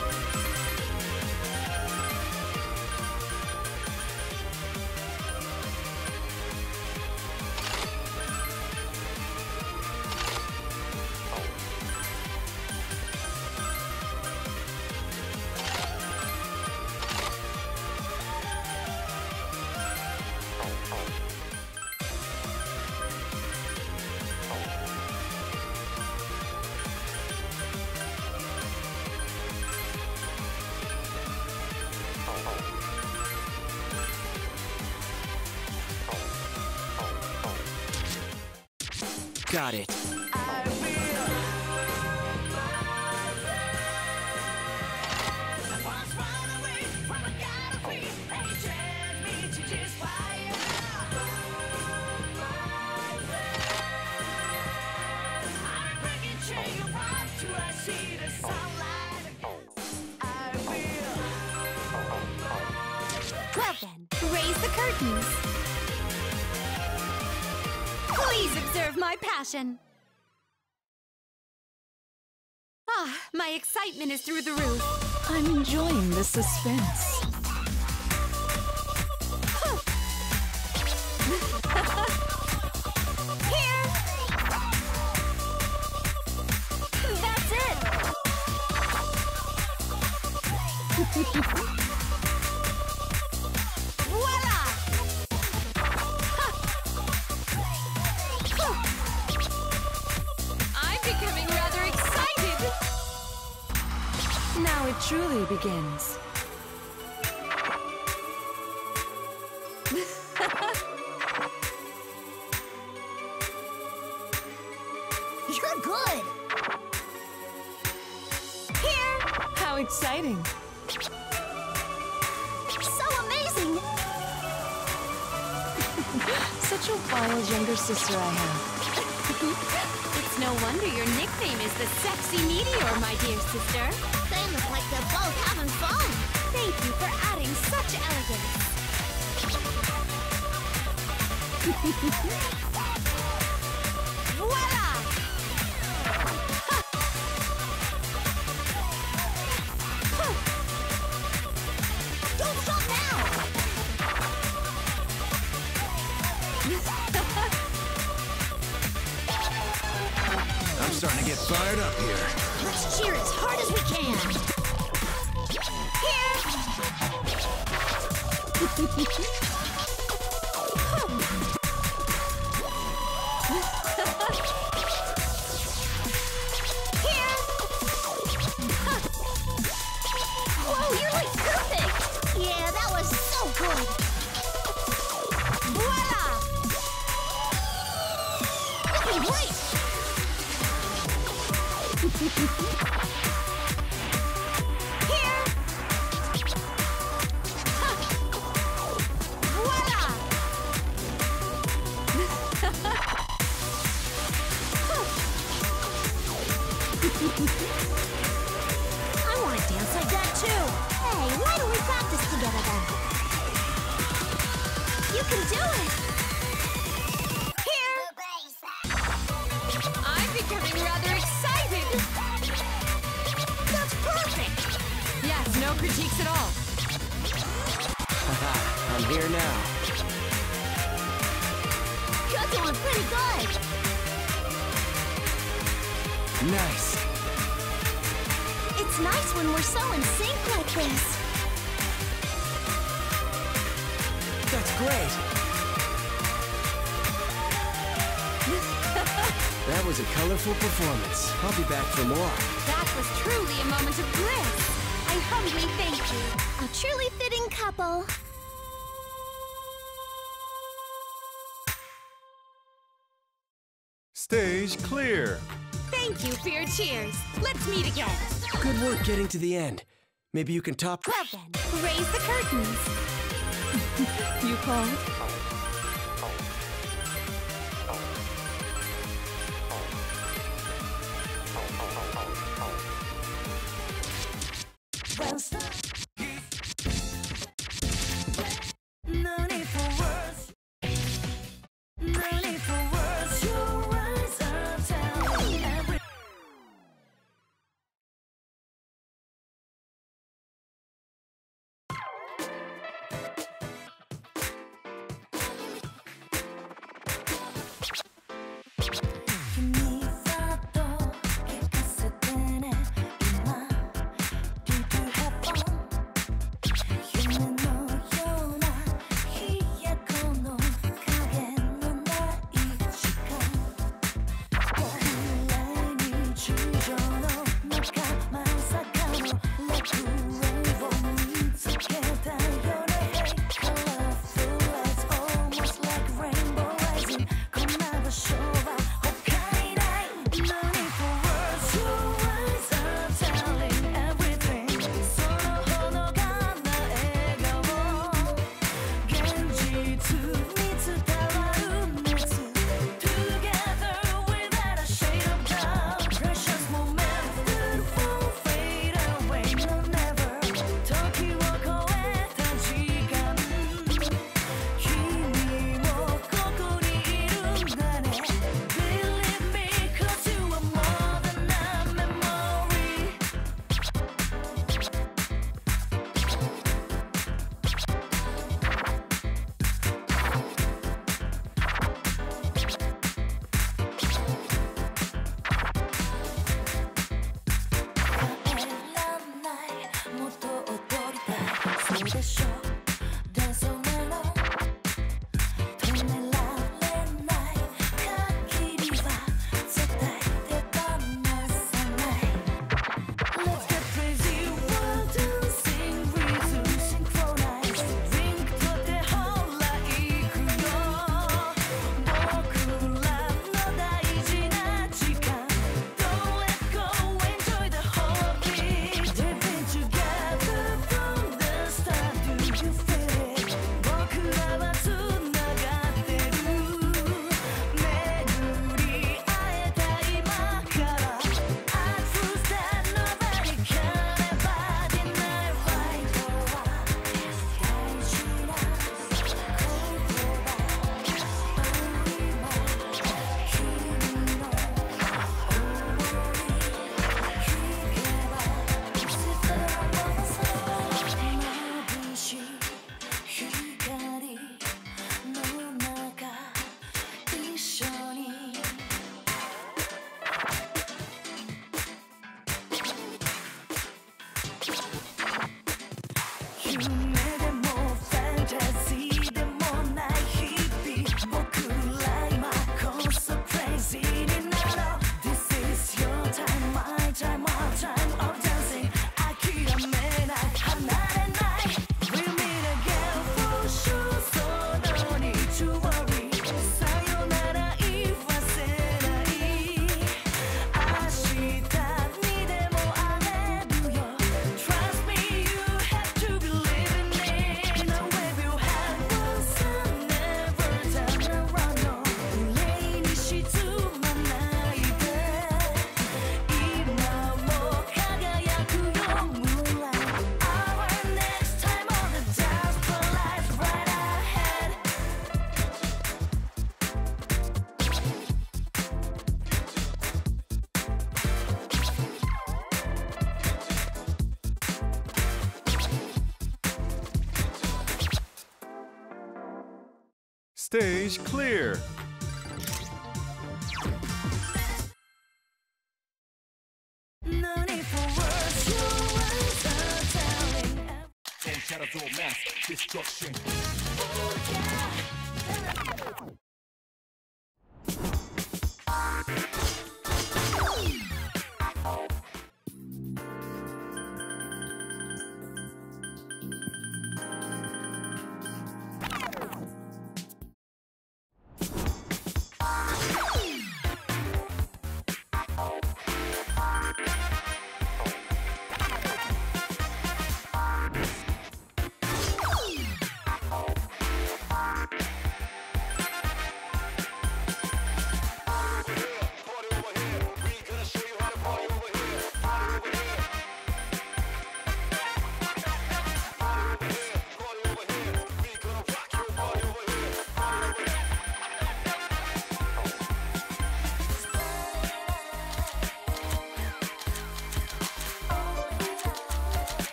sense. doing pretty good. Nice. It's nice when we're so in sync like this. That's great. that was a colorful performance. I'll be back for more. That was truly a moment of bliss. I humbly thank you. A truly fitting couple. clear. Thank you for your cheers. Let's meet again. Good work getting to the end. Maybe you can top... Well then, raise the curtains. you called?